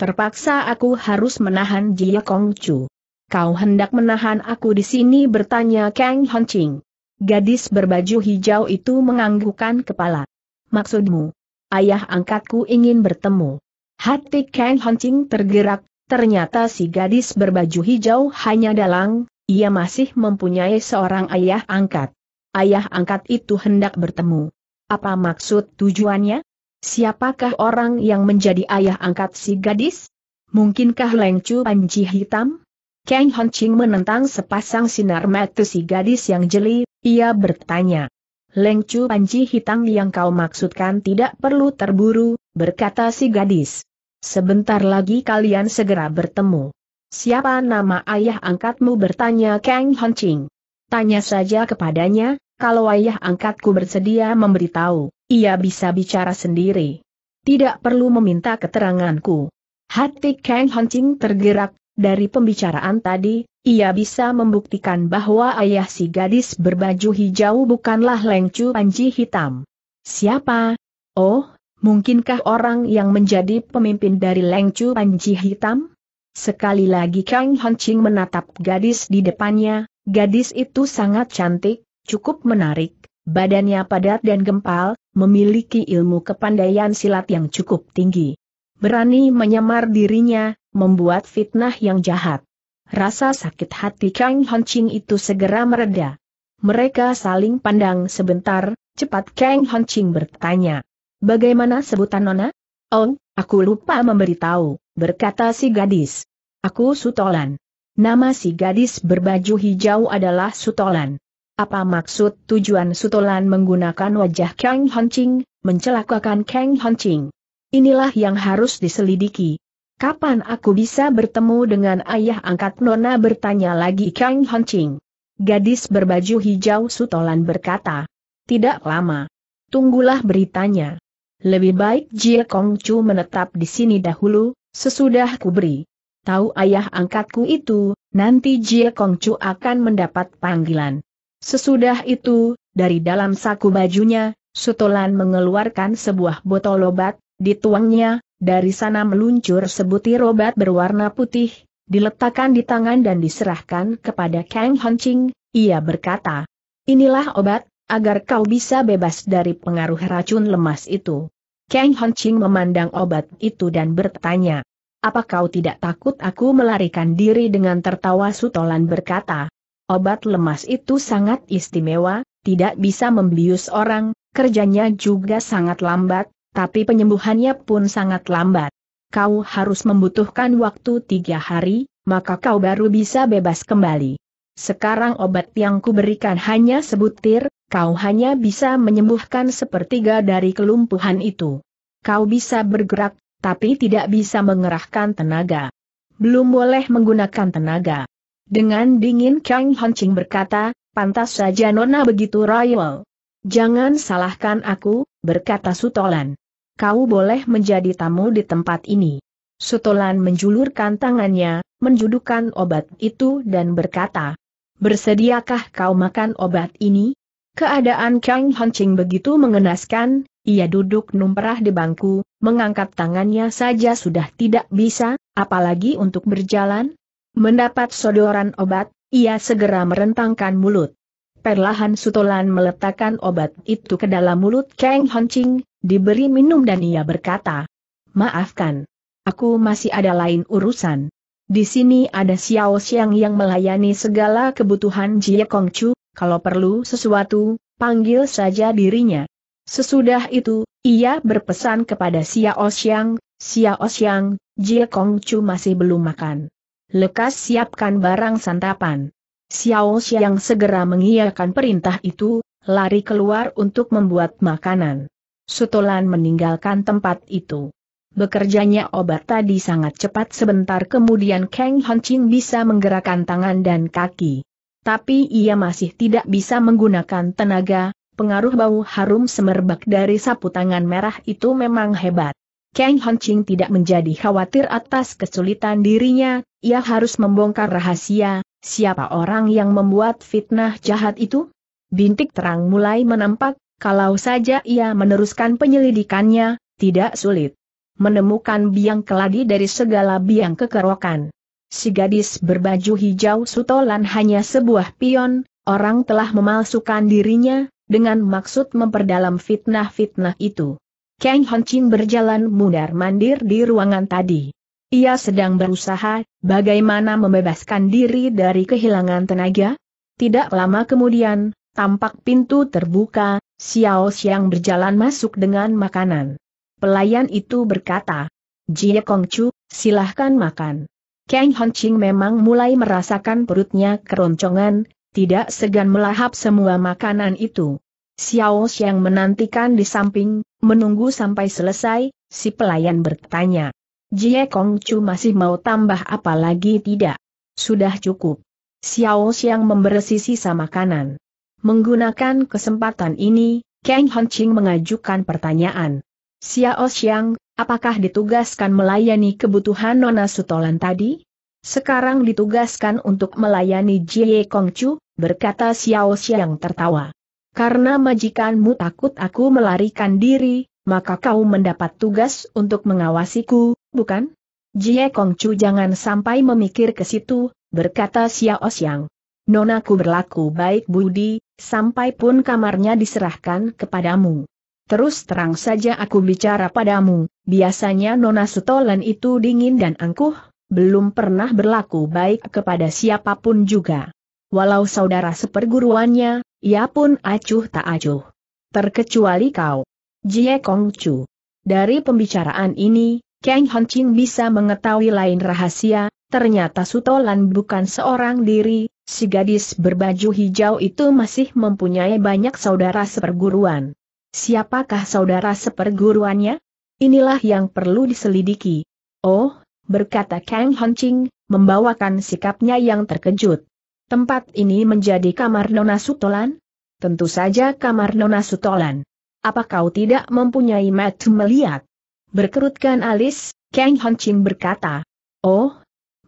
Terpaksa aku harus menahan Jia Kong Chu. Kau hendak menahan aku di sini bertanya Kang Honching. Gadis berbaju hijau itu menganggukkan kepala. Maksudmu, ayah angkatku ingin bertemu. Hati Kang Honching tergerak, ternyata si gadis berbaju hijau hanya dalang, ia masih mempunyai seorang ayah angkat. Ayah angkat itu hendak bertemu. Apa maksud tujuannya? Siapakah orang yang menjadi ayah angkat si gadis? Mungkinkah Lengcu Panji Hitam? Kang Honching menentang sepasang sinar mata si gadis yang jeli, ia bertanya. Lengcu Panji Hitam yang kau maksudkan tidak perlu terburu, berkata si gadis. Sebentar lagi kalian segera bertemu. Siapa nama ayah angkatmu bertanya Kang Honching. Tanya saja kepadanya, kalau ayah angkatku bersedia memberitahu, ia bisa bicara sendiri. Tidak perlu meminta keteranganku. Hati Kang Honching tergerak, dari pembicaraan tadi, ia bisa membuktikan bahwa ayah si gadis berbaju hijau bukanlah Lengcu Panji Hitam. Siapa? Oh, Mungkinkah orang yang menjadi pemimpin dari Lengcu Panji Hitam? Sekali lagi Kang Honching menatap gadis di depannya, gadis itu sangat cantik, cukup menarik, badannya padat dan gempal, memiliki ilmu kepandaian silat yang cukup tinggi. Berani menyamar dirinya, membuat fitnah yang jahat. Rasa sakit hati Kang Honching itu segera mereda. Mereka saling pandang sebentar, cepat Kang Honching bertanya. Bagaimana sebutan Nona? Oh, aku lupa memberitahu, berkata si gadis. Aku Sutolan. Nama si gadis berbaju hijau adalah Sutolan. Apa maksud tujuan Sutolan menggunakan wajah Kang Honching, mencelakakan Kang Honching? Inilah yang harus diselidiki. Kapan aku bisa bertemu dengan ayah angkat Nona bertanya lagi Kang Honching. Gadis berbaju hijau Sutolan berkata. Tidak lama. Tunggulah beritanya. Lebih baik Jie Kong Chu menetap di sini dahulu, sesudah ku beri. Tahu ayah angkatku itu, nanti Jie Kong Chu akan mendapat panggilan. Sesudah itu, dari dalam saku bajunya, Sutolan mengeluarkan sebuah botol obat, dituangnya, dari sana meluncur sebutir obat berwarna putih, diletakkan di tangan dan diserahkan kepada Kang Honching, ia berkata, inilah obat, agar kau bisa bebas dari pengaruh racun lemas itu. Kang Honching memandang obat itu dan bertanya, apa kau tidak takut aku melarikan diri dengan tertawa Sutolan berkata, obat lemas itu sangat istimewa, tidak bisa membius orang, kerjanya juga sangat lambat, tapi penyembuhannya pun sangat lambat. Kau harus membutuhkan waktu tiga hari, maka kau baru bisa bebas kembali. Sekarang obat yang kuberikan hanya sebutir, kau hanya bisa menyembuhkan sepertiga dari kelumpuhan itu. Kau bisa bergerak, tapi tidak bisa mengerahkan tenaga. Belum boleh menggunakan tenaga. Dengan dingin Kang Hancing berkata, pantas saja Nona begitu royal. Jangan salahkan aku, berkata Sutolan kau boleh menjadi tamu di tempat ini. Sutolan menjulurkan tangannya, menjudukan obat itu dan berkata, Bersediakah kau makan obat ini? Keadaan Kang Hancing begitu mengenaskan, ia duduk numperah di bangku, mengangkat tangannya saja sudah tidak bisa, apalagi untuk berjalan. Mendapat sodoran obat, ia segera merentangkan mulut. Perlahan Sutolan meletakkan obat itu ke dalam mulut Kang Hancing, diberi minum dan ia berkata, Maafkan, aku masih ada lain urusan. Di sini ada Xiao Xiang yang melayani segala kebutuhan Jie Kongcu, kalau perlu sesuatu, panggil saja dirinya. Sesudah itu, ia berpesan kepada Xiao Xiang, Xiao Xiang, Jie Kongcu masih belum makan. Lekas siapkan barang santapan. Xiao Xiang segera mengiyakan perintah itu, lari keluar untuk membuat makanan. Sutolan meninggalkan tempat itu. Bekerjanya obat tadi sangat cepat sebentar kemudian Kang Hancing bisa menggerakkan tangan dan kaki. Tapi ia masih tidak bisa menggunakan tenaga, pengaruh bau harum semerbak dari sapu tangan merah itu memang hebat. Kang Hancing tidak menjadi khawatir atas kesulitan dirinya, ia harus membongkar rahasia, siapa orang yang membuat fitnah jahat itu? Bintik terang mulai menampak, kalau saja ia meneruskan penyelidikannya, tidak sulit. Menemukan biang keladi dari segala biang kekerokan. Si gadis berbaju hijau sutolan hanya sebuah pion, orang telah memalsukan dirinya, dengan maksud memperdalam fitnah-fitnah itu. Kang Honchin berjalan mundar-mandir di ruangan tadi. Ia sedang berusaha, bagaimana membebaskan diri dari kehilangan tenaga? Tidak lama kemudian, tampak pintu terbuka, Xiao Xiang berjalan masuk dengan makanan. Pelayan itu berkata, Jie Kongcu, silahkan makan. Kang Ching memang mulai merasakan perutnya keroncongan, tidak segan melahap semua makanan itu. Xiao Xiang menantikan di samping, menunggu sampai selesai, si pelayan bertanya. Jie Kongcu masih mau tambah apa lagi tidak? Sudah cukup. Xiao Xiang membersih sisa makanan. Menggunakan kesempatan ini, Kang Ching mengajukan pertanyaan. Xiao Xiang, apakah ditugaskan melayani kebutuhan Nona Sutolan tadi? Sekarang ditugaskan untuk melayani Jie Kongcu, berkata Xiao Xiang tertawa. Karena majikanmu takut aku melarikan diri, maka kau mendapat tugas untuk mengawasiku, bukan? Jie Kongcu jangan sampai memikir ke situ, berkata Xiao Xiang. Nonaku berlaku baik budi, sampai pun kamarnya diserahkan kepadamu. Terus terang saja aku bicara padamu, biasanya Nona Sutolan itu dingin dan angkuh, belum pernah berlaku baik kepada siapa pun juga. Walau saudara seperguruannya, ia pun acuh tak acuh. Terkecuali kau. Jie Kongcu. Dari pembicaraan ini, Kang Hancing bisa mengetahui lain rahasia, ternyata Sutolan bukan seorang diri, si gadis berbaju hijau itu masih mempunyai banyak saudara seperguruan. Siapakah saudara seperguruannya? Inilah yang perlu diselidiki. Oh, berkata Kang Hancing, membawakan sikapnya yang terkejut. Tempat ini menjadi kamar Nona Sutolan? Tentu saja kamar Nona Sutolan. Apa kau tidak mempunyai mata melihat? Berkerutkan alis, Kang Hancing berkata. Oh,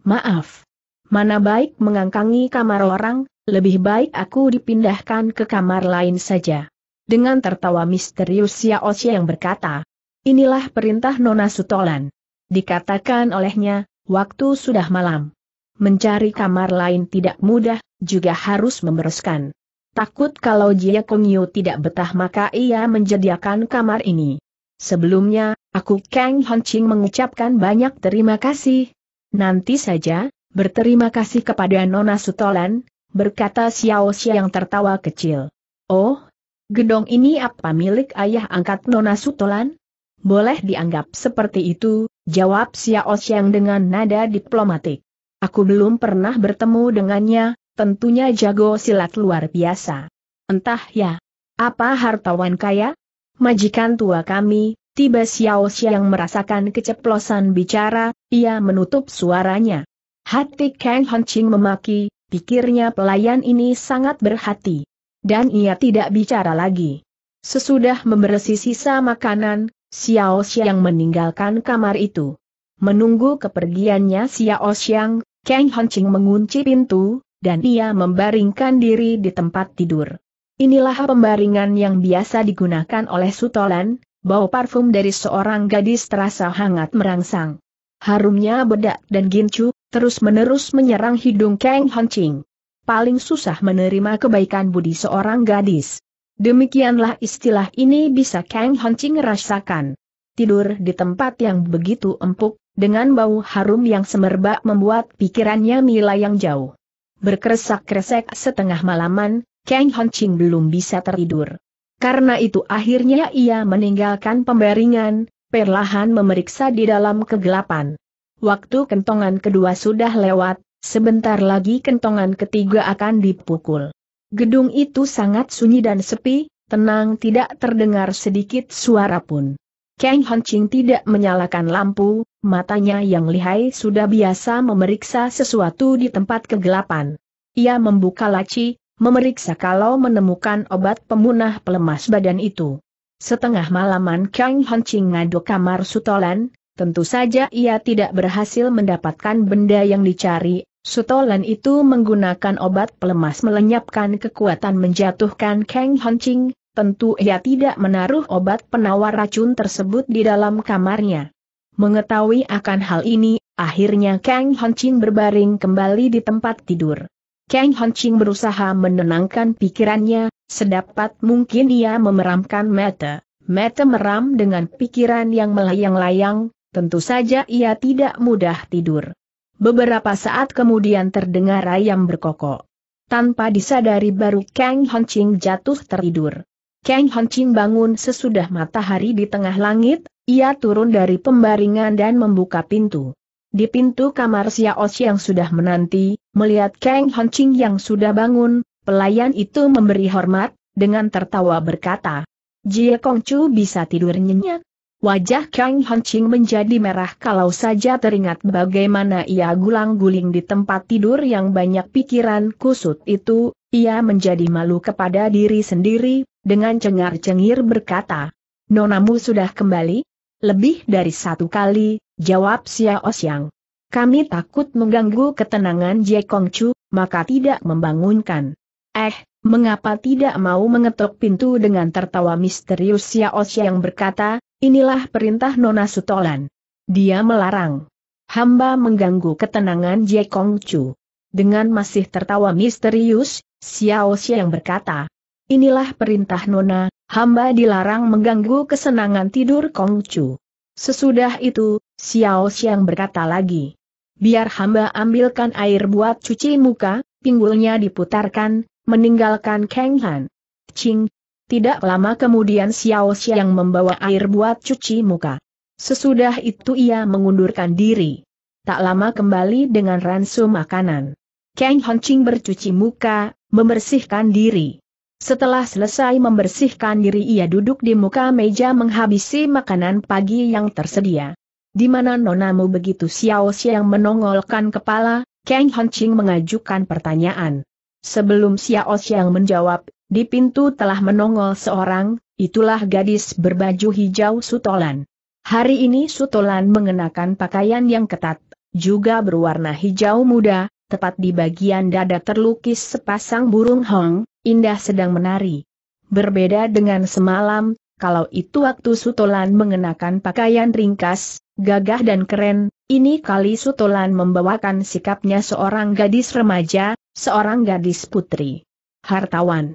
maaf mana baik mengangkangi kamar orang, lebih baik aku dipindahkan ke kamar lain saja. Dengan tertawa misterius Xiao yang berkata, inilah perintah Nona Sutolan. Dikatakan olehnya, waktu sudah malam. Mencari kamar lain tidak mudah, juga harus membereskan. Takut kalau Jia Kongyu tidak betah maka ia menjadikan kamar ini. Sebelumnya, aku Kang Honching mengucapkan banyak terima kasih. Nanti saja, Berterima kasih kepada Nona Sutolan, berkata Xiao Xia yang tertawa kecil. Oh, Gedong ini apa milik ayah angkat Nona Sutolan? Boleh dianggap seperti itu, jawab Xiao Xiang dengan nada diplomatik. Aku belum pernah bertemu dengannya, tentunya jago silat luar biasa. Entah ya, apa hartawan kaya? Majikan tua kami, tiba Xiao Xiang merasakan keceplosan bicara, ia menutup suaranya. Hati Kang Hancing memaki, pikirnya pelayan ini sangat berhati. Dan ia tidak bicara lagi. Sesudah membersih sisa makanan, Xiao Xiang meninggalkan kamar itu. Menunggu kepergiannya Xiao Xiang, Kang Hancing mengunci pintu, dan ia membaringkan diri di tempat tidur. Inilah pembaringan yang biasa digunakan oleh Sutolan, bau parfum dari seorang gadis terasa hangat merangsang. Harumnya bedak dan gincu, terus-menerus menyerang hidung Kang Hancing paling susah menerima kebaikan budi seorang gadis. Demikianlah istilah ini bisa Kang Hancing rasakan. Tidur di tempat yang begitu empuk, dengan bau harum yang semerbak membuat pikirannya melayang jauh. Berkeresak-kresek setengah malaman, Kang Hancing belum bisa tertidur. Karena itu akhirnya ia meninggalkan pembaringan, perlahan memeriksa di dalam kegelapan. Waktu kentongan kedua sudah lewat, Sebentar lagi kentongan ketiga akan dipukul. Gedung itu sangat sunyi dan sepi, tenang tidak terdengar sedikit suara pun. Kang Hancing tidak menyalakan lampu, matanya yang lihai sudah biasa memeriksa sesuatu di tempat kegelapan. Ia membuka laci, memeriksa kalau menemukan obat pemunah pelemas badan itu. Setengah malaman Kang Hancing ngadu kamar Sutolan, tentu saja ia tidak berhasil mendapatkan benda yang dicari, Sutolan itu menggunakan obat pelemas melenyapkan kekuatan menjatuhkan Kang Hancing, tentu ia tidak menaruh obat penawar racun tersebut di dalam kamarnya. Mengetahui akan hal ini, akhirnya Kang Hancing berbaring kembali di tempat tidur. Kang Hancing berusaha menenangkan pikirannya, sedapat mungkin ia memeramkan mata. Mata meram dengan pikiran yang melayang-layang, tentu saja ia tidak mudah tidur. Beberapa saat kemudian terdengar ayam berkokok. Tanpa disadari baru Kang Hancing jatuh tertidur. Kang Hancing bangun sesudah matahari di tengah langit, ia turun dari pembaringan dan membuka pintu. Di pintu kamar Xiaos yang sudah menanti, melihat Kang Hancing yang sudah bangun, pelayan itu memberi hormat, dengan tertawa berkata, Jie Kongcu bisa tidur nyenyak. Wajah Kang Hancing menjadi merah kalau saja teringat bagaimana ia gulang-guling di tempat tidur yang banyak pikiran kusut itu, ia menjadi malu kepada diri sendiri, dengan cengar-cengir berkata, Nonamu sudah kembali? Lebih dari satu kali, jawab Xiao Xiang. Kami takut mengganggu ketenangan Jie Kongcu, maka tidak membangunkan. Eh, mengapa tidak mau mengetuk pintu dengan tertawa misterius Xiao Xiang berkata, Inilah perintah Nona Sutolan. Dia melarang. Hamba mengganggu ketenangan Jie Kong Chu. Dengan masih tertawa misterius, Xiao Xiang berkata, Inilah perintah Nona, hamba dilarang mengganggu kesenangan tidur Kong Chu. Sesudah itu, Xiao Xiang berkata lagi, Biar hamba ambilkan air buat cuci muka, pinggulnya diputarkan, meninggalkan Kang Han. Ching, tidak lama kemudian Xiao Xiang membawa air buat cuci muka. Sesudah itu ia mengundurkan diri. Tak lama kembali dengan ransu makanan. Kang Hancing bercuci muka, membersihkan diri. Setelah selesai membersihkan diri ia duduk di muka meja menghabisi makanan pagi yang tersedia. Di mana nonamu begitu Xiao Xiang menongolkan kepala, Kang Hancing mengajukan pertanyaan. Sebelum Xiao Xiang menjawab, di pintu telah menongol seorang, itulah gadis berbaju hijau Sutolan. Hari ini Sutolan mengenakan pakaian yang ketat, juga berwarna hijau muda, tepat di bagian dada terlukis sepasang burung hong, indah sedang menari. Berbeda dengan semalam, kalau itu waktu Sutolan mengenakan pakaian ringkas, gagah dan keren, ini kali Sutolan membawakan sikapnya seorang gadis remaja, seorang gadis putri. Hartawan.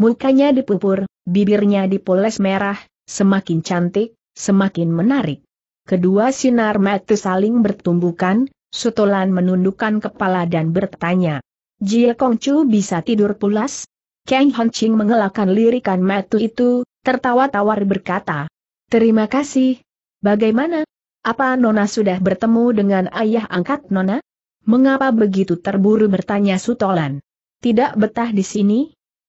Mukanya dipupur, bibirnya dipoles merah, semakin cantik, semakin menarik. Kedua sinar mata saling bertumbukan, Sutolan menundukkan kepala dan bertanya. Jie Kongcu bisa tidur pulas? Kang Ching mengelakkan lirikan metu itu, tertawa tawar berkata. Terima kasih. Bagaimana? Apa Nona sudah bertemu dengan ayah angkat Nona? Mengapa begitu terburu bertanya Sutolan? Tidak betah di sini?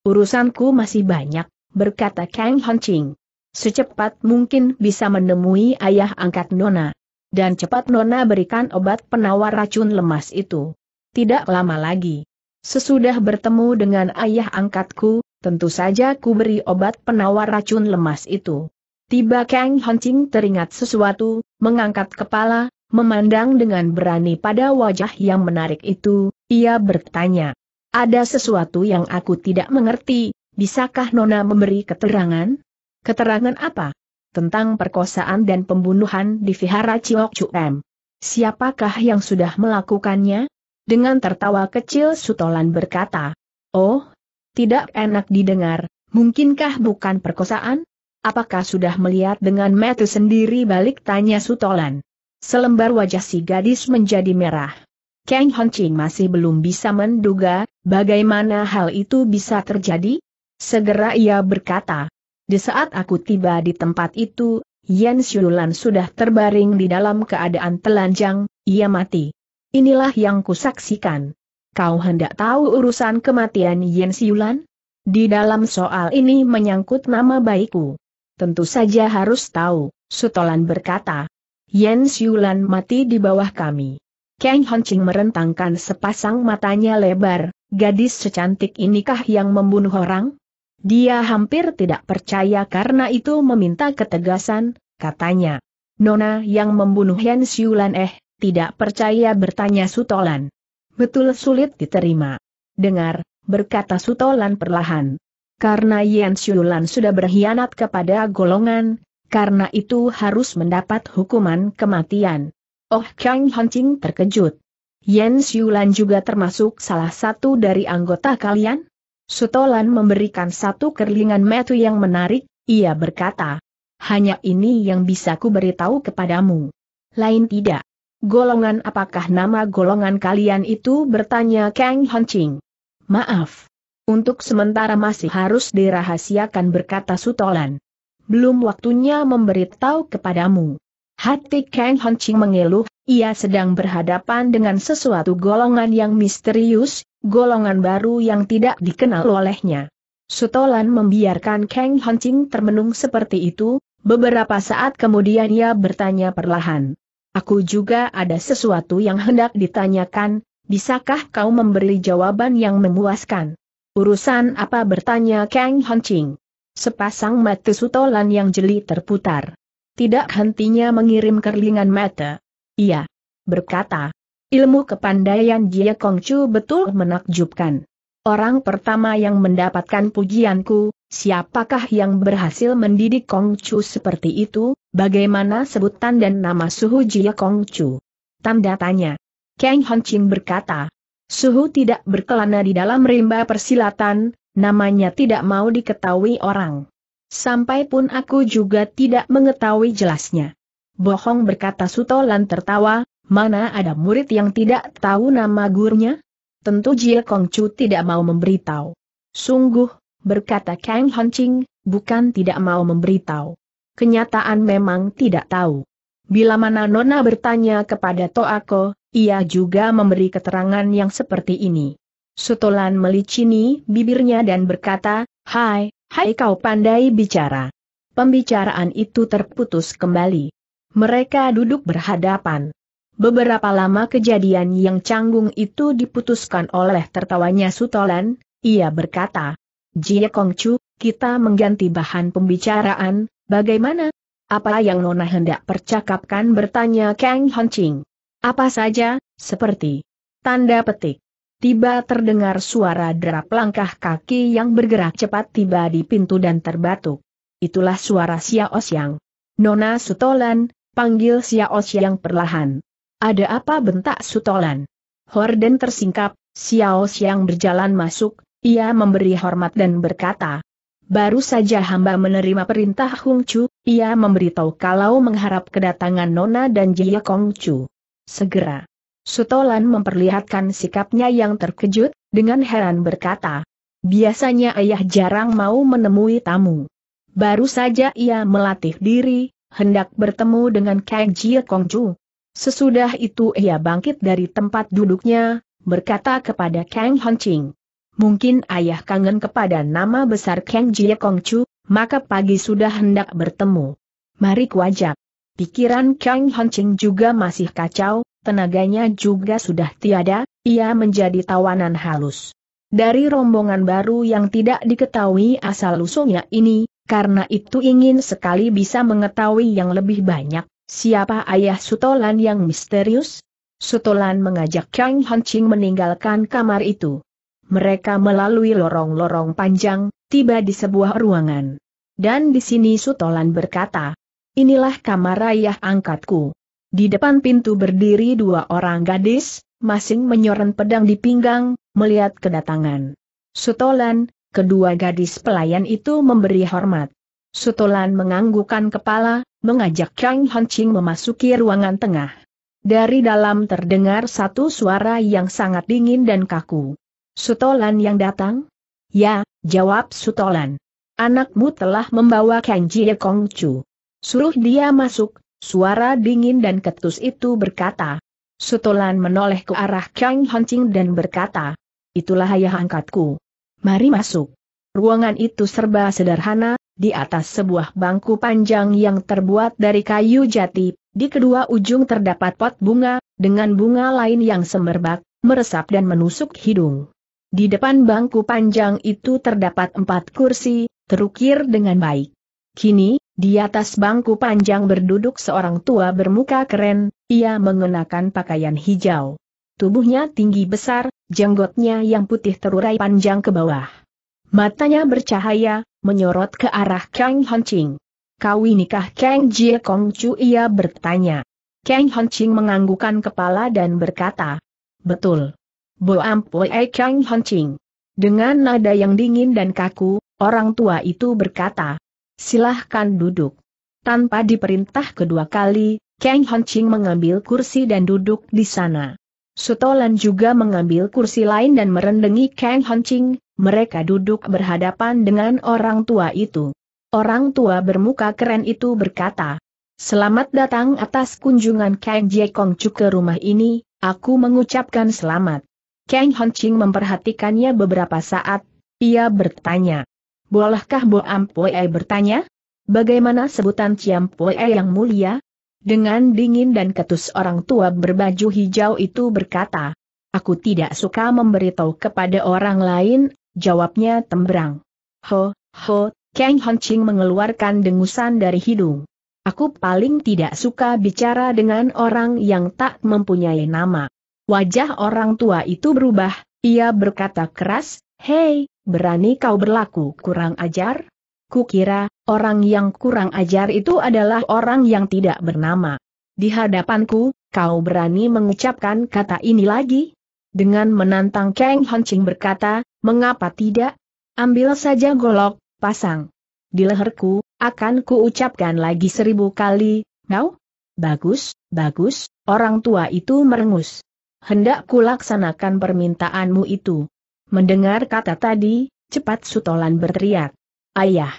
Urusanku masih banyak, berkata Kang Ching. Secepat mungkin bisa menemui ayah angkat Nona. Dan cepat Nona berikan obat penawar racun lemas itu. Tidak lama lagi. Sesudah bertemu dengan ayah angkatku, tentu saja ku beri obat penawar racun lemas itu. Tiba Kang Hancing teringat sesuatu, mengangkat kepala, memandang dengan berani pada wajah yang menarik itu, ia bertanya. Ada sesuatu yang aku tidak mengerti, bisakah Nona memberi keterangan? Keterangan apa? Tentang perkosaan dan pembunuhan di Vihara Chiok Chuem. Siapakah yang sudah melakukannya? Dengan tertawa kecil Sutolan berkata, Oh, tidak enak didengar, mungkinkah bukan perkosaan? Apakah sudah melihat dengan mata sendiri balik tanya Sutolan? Selembar wajah si gadis menjadi merah. Kang Ching masih belum bisa menduga, bagaimana hal itu bisa terjadi? Segera ia berkata, di saat aku tiba di tempat itu, Yen Xiulan sudah terbaring di dalam keadaan telanjang, ia mati. Inilah yang kusaksikan. Kau hendak tahu urusan kematian Yen Siulan? Di dalam soal ini menyangkut nama baikku. Tentu saja harus tahu, Sutolan berkata. Yen Siulan mati di bawah kami. Kang Honching merentangkan sepasang matanya lebar, gadis secantik inikah yang membunuh orang? Dia hampir tidak percaya karena itu meminta ketegasan, katanya. Nona yang membunuh Yen Siulan eh, tidak percaya bertanya Sutolan. Betul sulit diterima. Dengar, berkata Sutolan perlahan. Karena Yen Xulan sudah berkhianat kepada golongan, karena itu harus mendapat hukuman kematian. Oh Kang Hancing terkejut. Yen Xulan juga termasuk salah satu dari anggota kalian? Sutolan memberikan satu kerlingan metu yang menarik, ia berkata. Hanya ini yang bisa ku beritahu kepadamu. Lain tidak. Golongan apakah nama golongan kalian itu bertanya Kang Hancing. Maaf. Untuk sementara masih harus dirahasiakan berkata Sutolan. Belum waktunya memberitahu kepadamu. Hati Kang Hancing mengeluh, ia sedang berhadapan dengan sesuatu golongan yang misterius, golongan baru yang tidak dikenal olehnya. Sutolan membiarkan Kang Hancing termenung seperti itu, beberapa saat kemudian ia bertanya perlahan. Aku juga ada sesuatu yang hendak ditanyakan, bisakah kau memberi jawaban yang memuaskan? Urusan apa bertanya Kang Hancing? Sepasang mata sutolan yang jeli terputar. Tidak hentinya mengirim kerlingan mata. Iya. Berkata. Ilmu kepandaian Jia Kongcu betul menakjubkan. Orang pertama yang mendapatkan pujianku, Siapakah yang berhasil mendidik Kongcu seperti itu, bagaimana sebutan dan nama suhu Jia Kongcu? Tanda tanya. Kang Hancing berkata, suhu tidak berkelana di dalam rimba persilatan, namanya tidak mau diketahui orang. Sampai pun aku juga tidak mengetahui jelasnya. Bohong berkata Sutolan tertawa, mana ada murid yang tidak tahu nama gurunya? Tentu Jia Kongcu tidak mau memberitahu. Sungguh, berkata Kang Hancing, bukan tidak mau memberitahu. Kenyataan memang tidak tahu. Bila mana Nona bertanya kepada Toako, ia juga memberi keterangan yang seperti ini. Sutolan melicini bibirnya dan berkata, Hai, hai kau pandai bicara. Pembicaraan itu terputus kembali. Mereka duduk berhadapan. Beberapa lama kejadian yang canggung itu diputuskan oleh tertawanya Sutolan, ia berkata, Jie Kongcu, kita mengganti bahan pembicaraan, bagaimana? Apa yang Nona hendak percakapkan bertanya Kang Hancing. Apa saja, seperti tanda petik. Tiba terdengar suara derap langkah kaki yang bergerak cepat tiba di pintu dan terbatuk. Itulah suara Xiao Xiang. Nona Sutolan, panggil Xiao Xiang perlahan. Ada apa bentak Sutolan? Horden tersingkap, Xiao Xiang berjalan masuk, ia memberi hormat dan berkata, Baru saja hamba menerima perintah Hung Chu, ia memberitahu kalau mengharap kedatangan Nona dan Jia Kong Chu. Segera. Sutolan memperlihatkan sikapnya yang terkejut, dengan heran berkata, Biasanya ayah jarang mau menemui tamu. Baru saja ia melatih diri, hendak bertemu dengan Kang Jie Kongcu. Sesudah itu ia bangkit dari tempat duduknya, berkata kepada Kang Honching. Mungkin ayah kangen kepada nama besar Kang Jie Kongcu, maka pagi sudah hendak bertemu. Mari kuajak. Pikiran Kang Honching juga masih kacau, tenaganya juga sudah tiada, ia menjadi tawanan halus. Dari rombongan baru yang tidak diketahui asal-usulnya ini, karena itu ingin sekali bisa mengetahui yang lebih banyak, siapa ayah Sutolan yang misterius? Sutolan mengajak Kang Honching meninggalkan kamar itu. Mereka melalui lorong-lorong panjang, tiba di sebuah ruangan. Dan di sini Sutolan berkata, Inilah kamar ayah angkatku. Di depan pintu berdiri dua orang gadis, masing menyoren pedang di pinggang, melihat kedatangan. Sutolan, kedua gadis pelayan itu memberi hormat. Sutolan menganggukkan kepala, mengajak Kang Honching memasuki ruangan tengah. Dari dalam terdengar satu suara yang sangat dingin dan kaku. Sutolan yang datang? Ya, jawab Sutolan. Anakmu telah membawa Kang Jie Kong Chu. Suruh dia masuk, suara dingin dan ketus itu berkata. Sutolan menoleh ke arah Kang Honching dan berkata, itulah ayah angkatku. Mari masuk. Ruangan itu serba sederhana, di atas sebuah bangku panjang yang terbuat dari kayu jati, di kedua ujung terdapat pot bunga, dengan bunga lain yang semerbak, meresap dan menusuk hidung. Di depan bangku panjang itu terdapat empat kursi, terukir dengan baik. Kini, di atas bangku panjang berduduk seorang tua bermuka keren, ia mengenakan pakaian hijau. Tubuhnya tinggi besar, jenggotnya yang putih terurai panjang ke bawah. Matanya bercahaya, menyorot ke arah Kang Honching. Kau nikah Kang Jie Kong Chu ia bertanya. Kang Honching menganggukkan kepala dan berkata, Betul. Bo Ampoi Kang Honching. Dengan nada yang dingin dan kaku, orang tua itu berkata, Silahkan duduk. Tanpa diperintah kedua kali, Kang Honching mengambil kursi dan duduk di sana. Sutolan juga mengambil kursi lain dan merendengi Kang Honching, mereka duduk berhadapan dengan orang tua itu. Orang tua bermuka keren itu berkata, Selamat datang atas kunjungan Kang Jie Kong Chu ke rumah ini, aku mengucapkan selamat. Kang Honching memperhatikannya beberapa saat, ia bertanya, Bolehkah Bo Ampoe bertanya? Bagaimana sebutan Ciampoe yang mulia? Dengan dingin dan ketus orang tua berbaju hijau itu berkata, Aku tidak suka memberitahu kepada orang lain, jawabnya tembrang. Ho, ho, Kang Honching mengeluarkan dengusan dari hidung. Aku paling tidak suka bicara dengan orang yang tak mempunyai nama. Wajah orang tua itu berubah, ia berkata keras, Hei, berani kau berlaku kurang ajar? Kukira, orang yang kurang ajar itu adalah orang yang tidak bernama. Di hadapanku, kau berani mengucapkan kata ini lagi? Dengan menantang Kang Honching berkata, mengapa tidak? Ambil saja golok, pasang. Di leherku, akan kuucapkan lagi seribu kali, kau? Bagus, bagus, orang tua itu merengus. Hendak kulaksanakan permintaanmu itu. Mendengar kata tadi, cepat Sutolan berteriak. Ayah!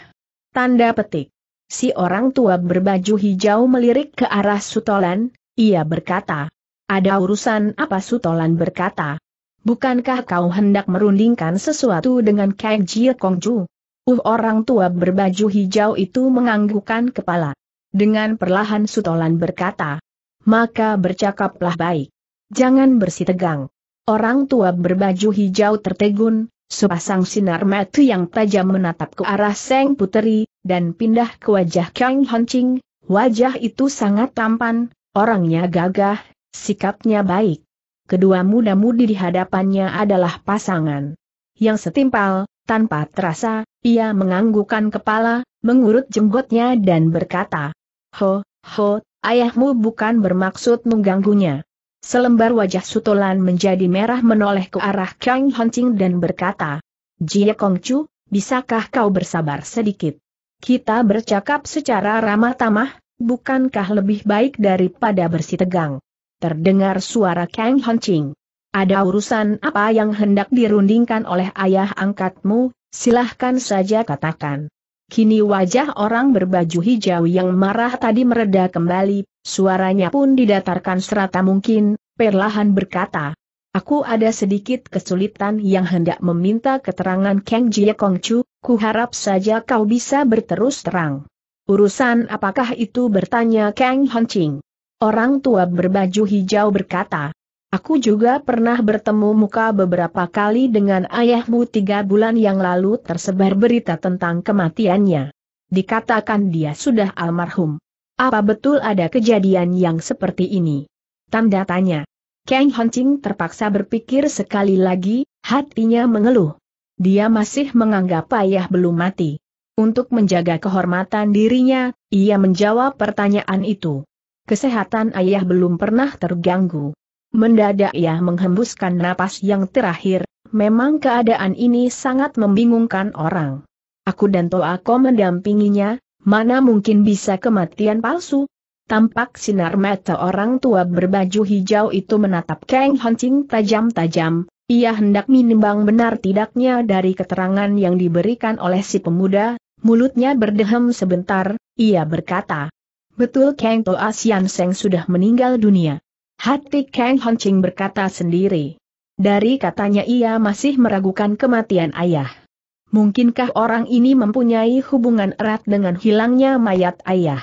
Tanda petik. Si orang tua berbaju hijau melirik ke arah Sutolan, ia berkata. Ada urusan apa Sutolan berkata? Bukankah kau hendak merundingkan sesuatu dengan Kang Jie Kongju? Uh orang tua berbaju hijau itu menganggukkan kepala. Dengan perlahan Sutolan berkata. Maka bercakaplah baik. Jangan bersih tegang. Orang tua berbaju hijau tertegun, sepasang sinar mata yang tajam menatap ke arah Seng Puteri, dan pindah ke wajah Kang Honching. Wajah itu sangat tampan, orangnya gagah, sikapnya baik. Kedua muda-mudi di hadapannya adalah pasangan. Yang setimpal, tanpa terasa, ia menganggukkan kepala, mengurut jenggotnya dan berkata, Ho, ho, ayahmu bukan bermaksud mengganggunya. Selembar wajah Sutolan menjadi merah menoleh ke arah Kang Honching dan berkata, Jie Kongcu, bisakah kau bersabar sedikit? Kita bercakap secara ramah tamah, bukankah lebih baik daripada bersih tegang? Terdengar suara Kang Honching. Ada urusan apa yang hendak dirundingkan oleh ayah angkatmu, silahkan saja katakan. Kini wajah orang berbaju hijau yang marah tadi mereda kembali, suaranya pun didatarkan serata mungkin, perlahan berkata. Aku ada sedikit kesulitan yang hendak meminta keterangan Kang Jie Kong Chu, ku harap saja kau bisa berterus terang. Urusan apakah itu bertanya Kang Ching. Orang tua berbaju hijau berkata, Aku juga pernah bertemu muka beberapa kali dengan ayahmu tiga bulan yang lalu tersebar berita tentang kematiannya. Dikatakan dia sudah almarhum. Apa betul ada kejadian yang seperti ini? Tanda tanya. Kang Hancing terpaksa berpikir sekali lagi, hatinya mengeluh. Dia masih menganggap ayah belum mati. Untuk menjaga kehormatan dirinya, ia menjawab pertanyaan itu. Kesehatan ayah belum pernah terganggu. Mendadak ia menghembuskan napas yang terakhir, memang keadaan ini sangat membingungkan orang. Aku dan Toako mendampinginya, mana mungkin bisa kematian palsu? Tampak sinar mata orang tua berbaju hijau itu menatap Kang Hancing tajam-tajam, ia hendak menimbang benar tidaknya dari keterangan yang diberikan oleh si pemuda, mulutnya berdehem sebentar, ia berkata. Betul Kang Toa Sian Seng sudah meninggal dunia. Hati Kang Honching berkata sendiri. Dari katanya ia masih meragukan kematian ayah. Mungkinkah orang ini mempunyai hubungan erat dengan hilangnya mayat ayah?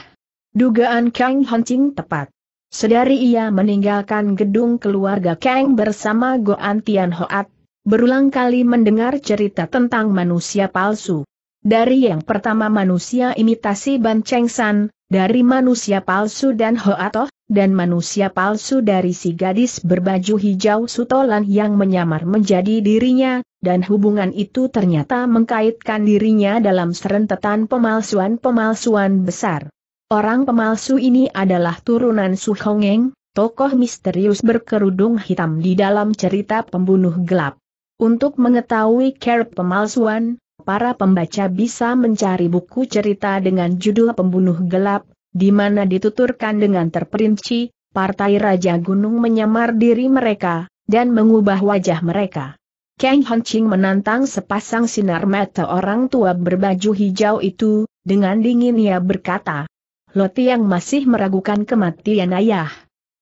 Dugaan Kang Honching tepat. Sedari ia meninggalkan gedung keluarga Kang bersama Goan Tian Hoat, berulang kali mendengar cerita tentang manusia palsu. Dari yang pertama manusia imitasi Ban Cheng San, dari manusia palsu dan Hoatoh, dan manusia palsu dari si gadis berbaju hijau sutolan yang menyamar menjadi dirinya, dan hubungan itu ternyata mengkaitkan dirinya dalam serentetan pemalsuan-pemalsuan besar. Orang pemalsu ini adalah turunan Su Hongeng, tokoh misterius berkerudung hitam di dalam cerita pembunuh gelap. Untuk mengetahui care pemalsuan, para pembaca bisa mencari buku cerita dengan judul Pembunuh Gelap, di mana dituturkan dengan terperinci, partai Raja Gunung menyamar diri mereka, dan mengubah wajah mereka. Kang Ching menantang sepasang sinar mata orang tua berbaju hijau itu, dengan dingin ia berkata, Loti yang masih meragukan kematian ayah.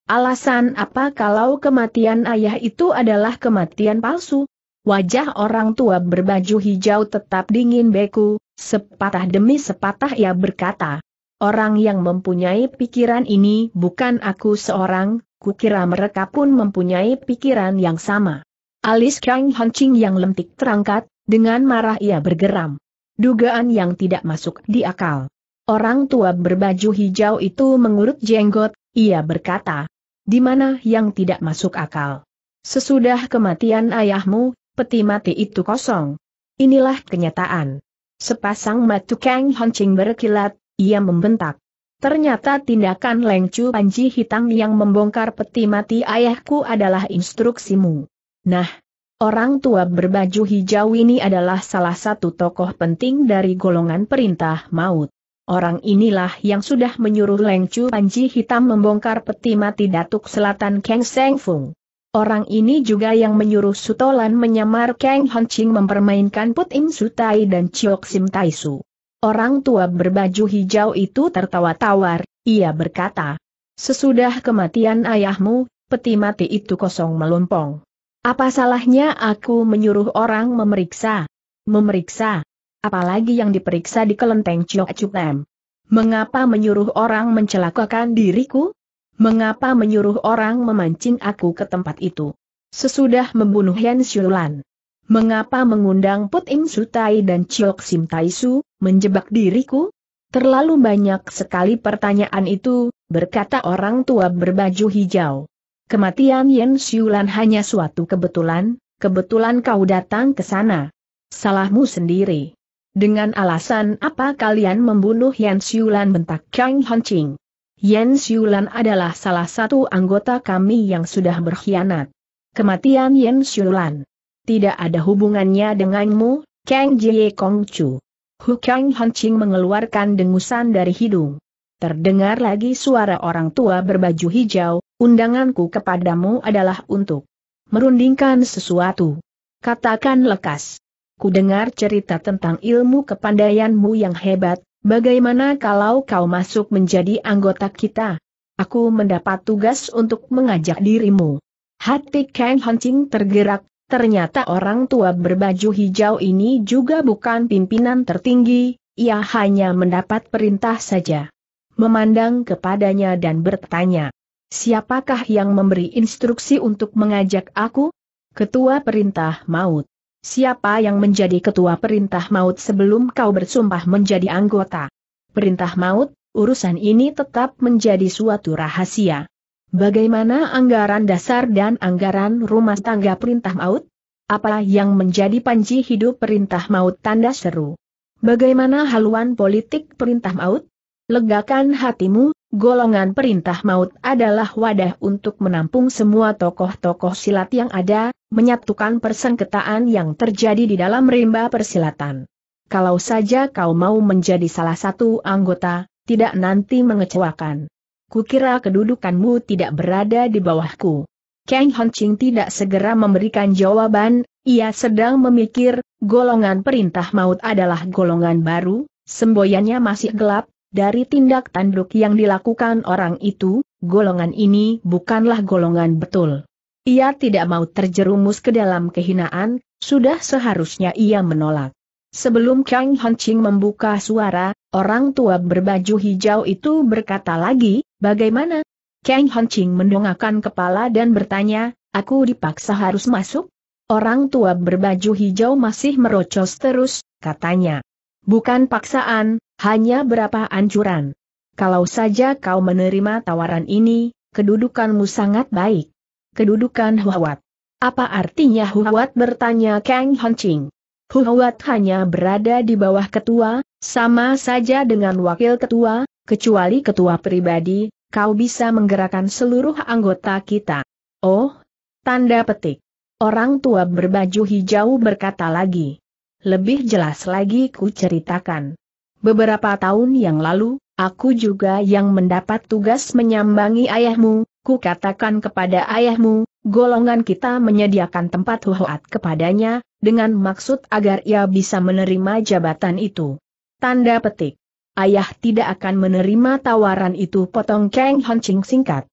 Alasan apa kalau kematian ayah itu adalah kematian palsu? Wajah orang tua berbaju hijau tetap dingin beku, sepatah demi sepatah ia berkata, Orang yang mempunyai pikiran ini bukan aku seorang, kukira mereka pun mempunyai pikiran yang sama. Alis Kang Hancing yang lentik terangkat, dengan marah ia bergeram. Dugaan yang tidak masuk di akal. Orang tua berbaju hijau itu mengurut jenggot, ia berkata, di mana yang tidak masuk akal. Sesudah kematian ayahmu, peti mati itu kosong. Inilah kenyataan. Sepasang mata Kang Hancing berkilat, ia membentak. Ternyata tindakan Leng Chu Panji Hitam yang membongkar peti mati ayahku adalah instruksimu. Nah, orang tua berbaju hijau ini adalah salah satu tokoh penting dari golongan perintah maut. Orang inilah yang sudah menyuruh Leng Chu Panji Hitam membongkar peti mati Datuk Selatan Kang Seng Fung. Orang ini juga yang menyuruh Sutolan menyamar Kang Ching mempermainkan Put Im Sutai dan Chiok Sim Taisu. Orang tua berbaju hijau itu tertawa tawar, ia berkata, Sesudah kematian ayahmu, peti mati itu kosong melompong. Apa salahnya aku menyuruh orang memeriksa? Memeriksa? Apalagi yang diperiksa di kelenteng Chok Chuklem? Mengapa menyuruh orang mencelakakan diriku? Mengapa menyuruh orang memancing aku ke tempat itu? Sesudah membunuh Yan Shulan. Mengapa mengundang Put Im Sutai dan Chiok Sim Taisu, menjebak diriku? Terlalu banyak sekali pertanyaan itu, berkata orang tua berbaju hijau. Kematian Yen Xiulan hanya suatu kebetulan, kebetulan kau datang ke sana. Salahmu sendiri. Dengan alasan apa kalian membunuh Yen Xiulan bentak Kang Ching? Yen Xiulan adalah salah satu anggota kami yang sudah berkhianat. Kematian Yen Xiulan tidak ada hubungannya denganmu, Kang Jie Kong Chu. Hu Kang Hancing mengeluarkan dengusan dari hidung. Terdengar lagi suara orang tua berbaju hijau, undanganku kepadamu adalah untuk merundingkan sesuatu. Katakan lekas. Ku dengar cerita tentang ilmu kepandaianmu yang hebat, bagaimana kalau kau masuk menjadi anggota kita? Aku mendapat tugas untuk mengajak dirimu. Hati Kang Hancing tergerak, ternyata orang tua berbaju hijau ini juga bukan pimpinan tertinggi, ia hanya mendapat perintah saja. Memandang kepadanya dan bertanya, siapakah yang memberi instruksi untuk mengajak aku? Ketua Perintah Maut. Siapa yang menjadi ketua perintah maut sebelum kau bersumpah menjadi anggota? Perintah maut, urusan ini tetap menjadi suatu rahasia. Bagaimana anggaran dasar dan anggaran rumah tangga perintah maut? Apa yang menjadi panji hidup perintah maut tanda seru? Bagaimana haluan politik perintah maut? Legakan hatimu, golongan perintah maut adalah wadah untuk menampung semua tokoh-tokoh silat yang ada, menyatukan persengketaan yang terjadi di dalam rimba persilatan. Kalau saja kau mau menjadi salah satu anggota, tidak nanti mengecewakan. Kukira kedudukanmu tidak berada di bawahku. Kang Honching tidak segera memberikan jawaban, ia sedang memikir, golongan perintah maut adalah golongan baru, semboyannya masih gelap, dari tindak tanduk yang dilakukan orang itu, golongan ini bukanlah golongan betul. Ia tidak mau terjerumus ke dalam kehinaan, sudah seharusnya ia menolak. Sebelum Kang Hancing membuka suara, orang tua berbaju hijau itu berkata lagi, bagaimana? Kang Hancing mendongakkan kepala dan bertanya, aku dipaksa harus masuk? Orang tua berbaju hijau masih merocos terus, katanya. Bukan paksaan, hanya berapa anjuran. Kalau saja kau menerima tawaran ini, kedudukanmu sangat baik kedudukan Huawat. Apa artinya Huawat bertanya Kang Hancing. Huawat hanya berada di bawah ketua, sama saja dengan wakil ketua, kecuali ketua pribadi, kau bisa menggerakkan seluruh anggota kita. Oh, tanda petik. Orang tua berbaju hijau berkata lagi. Lebih jelas lagi ku ceritakan. Beberapa tahun yang lalu, aku juga yang mendapat tugas menyambangi ayahmu, ku katakan kepada ayahmu, golongan kita menyediakan tempat huat kepadanya, dengan maksud agar ia bisa menerima jabatan itu. Tanda petik. Ayah tidak akan menerima tawaran itu potong Kang Hancing singkat.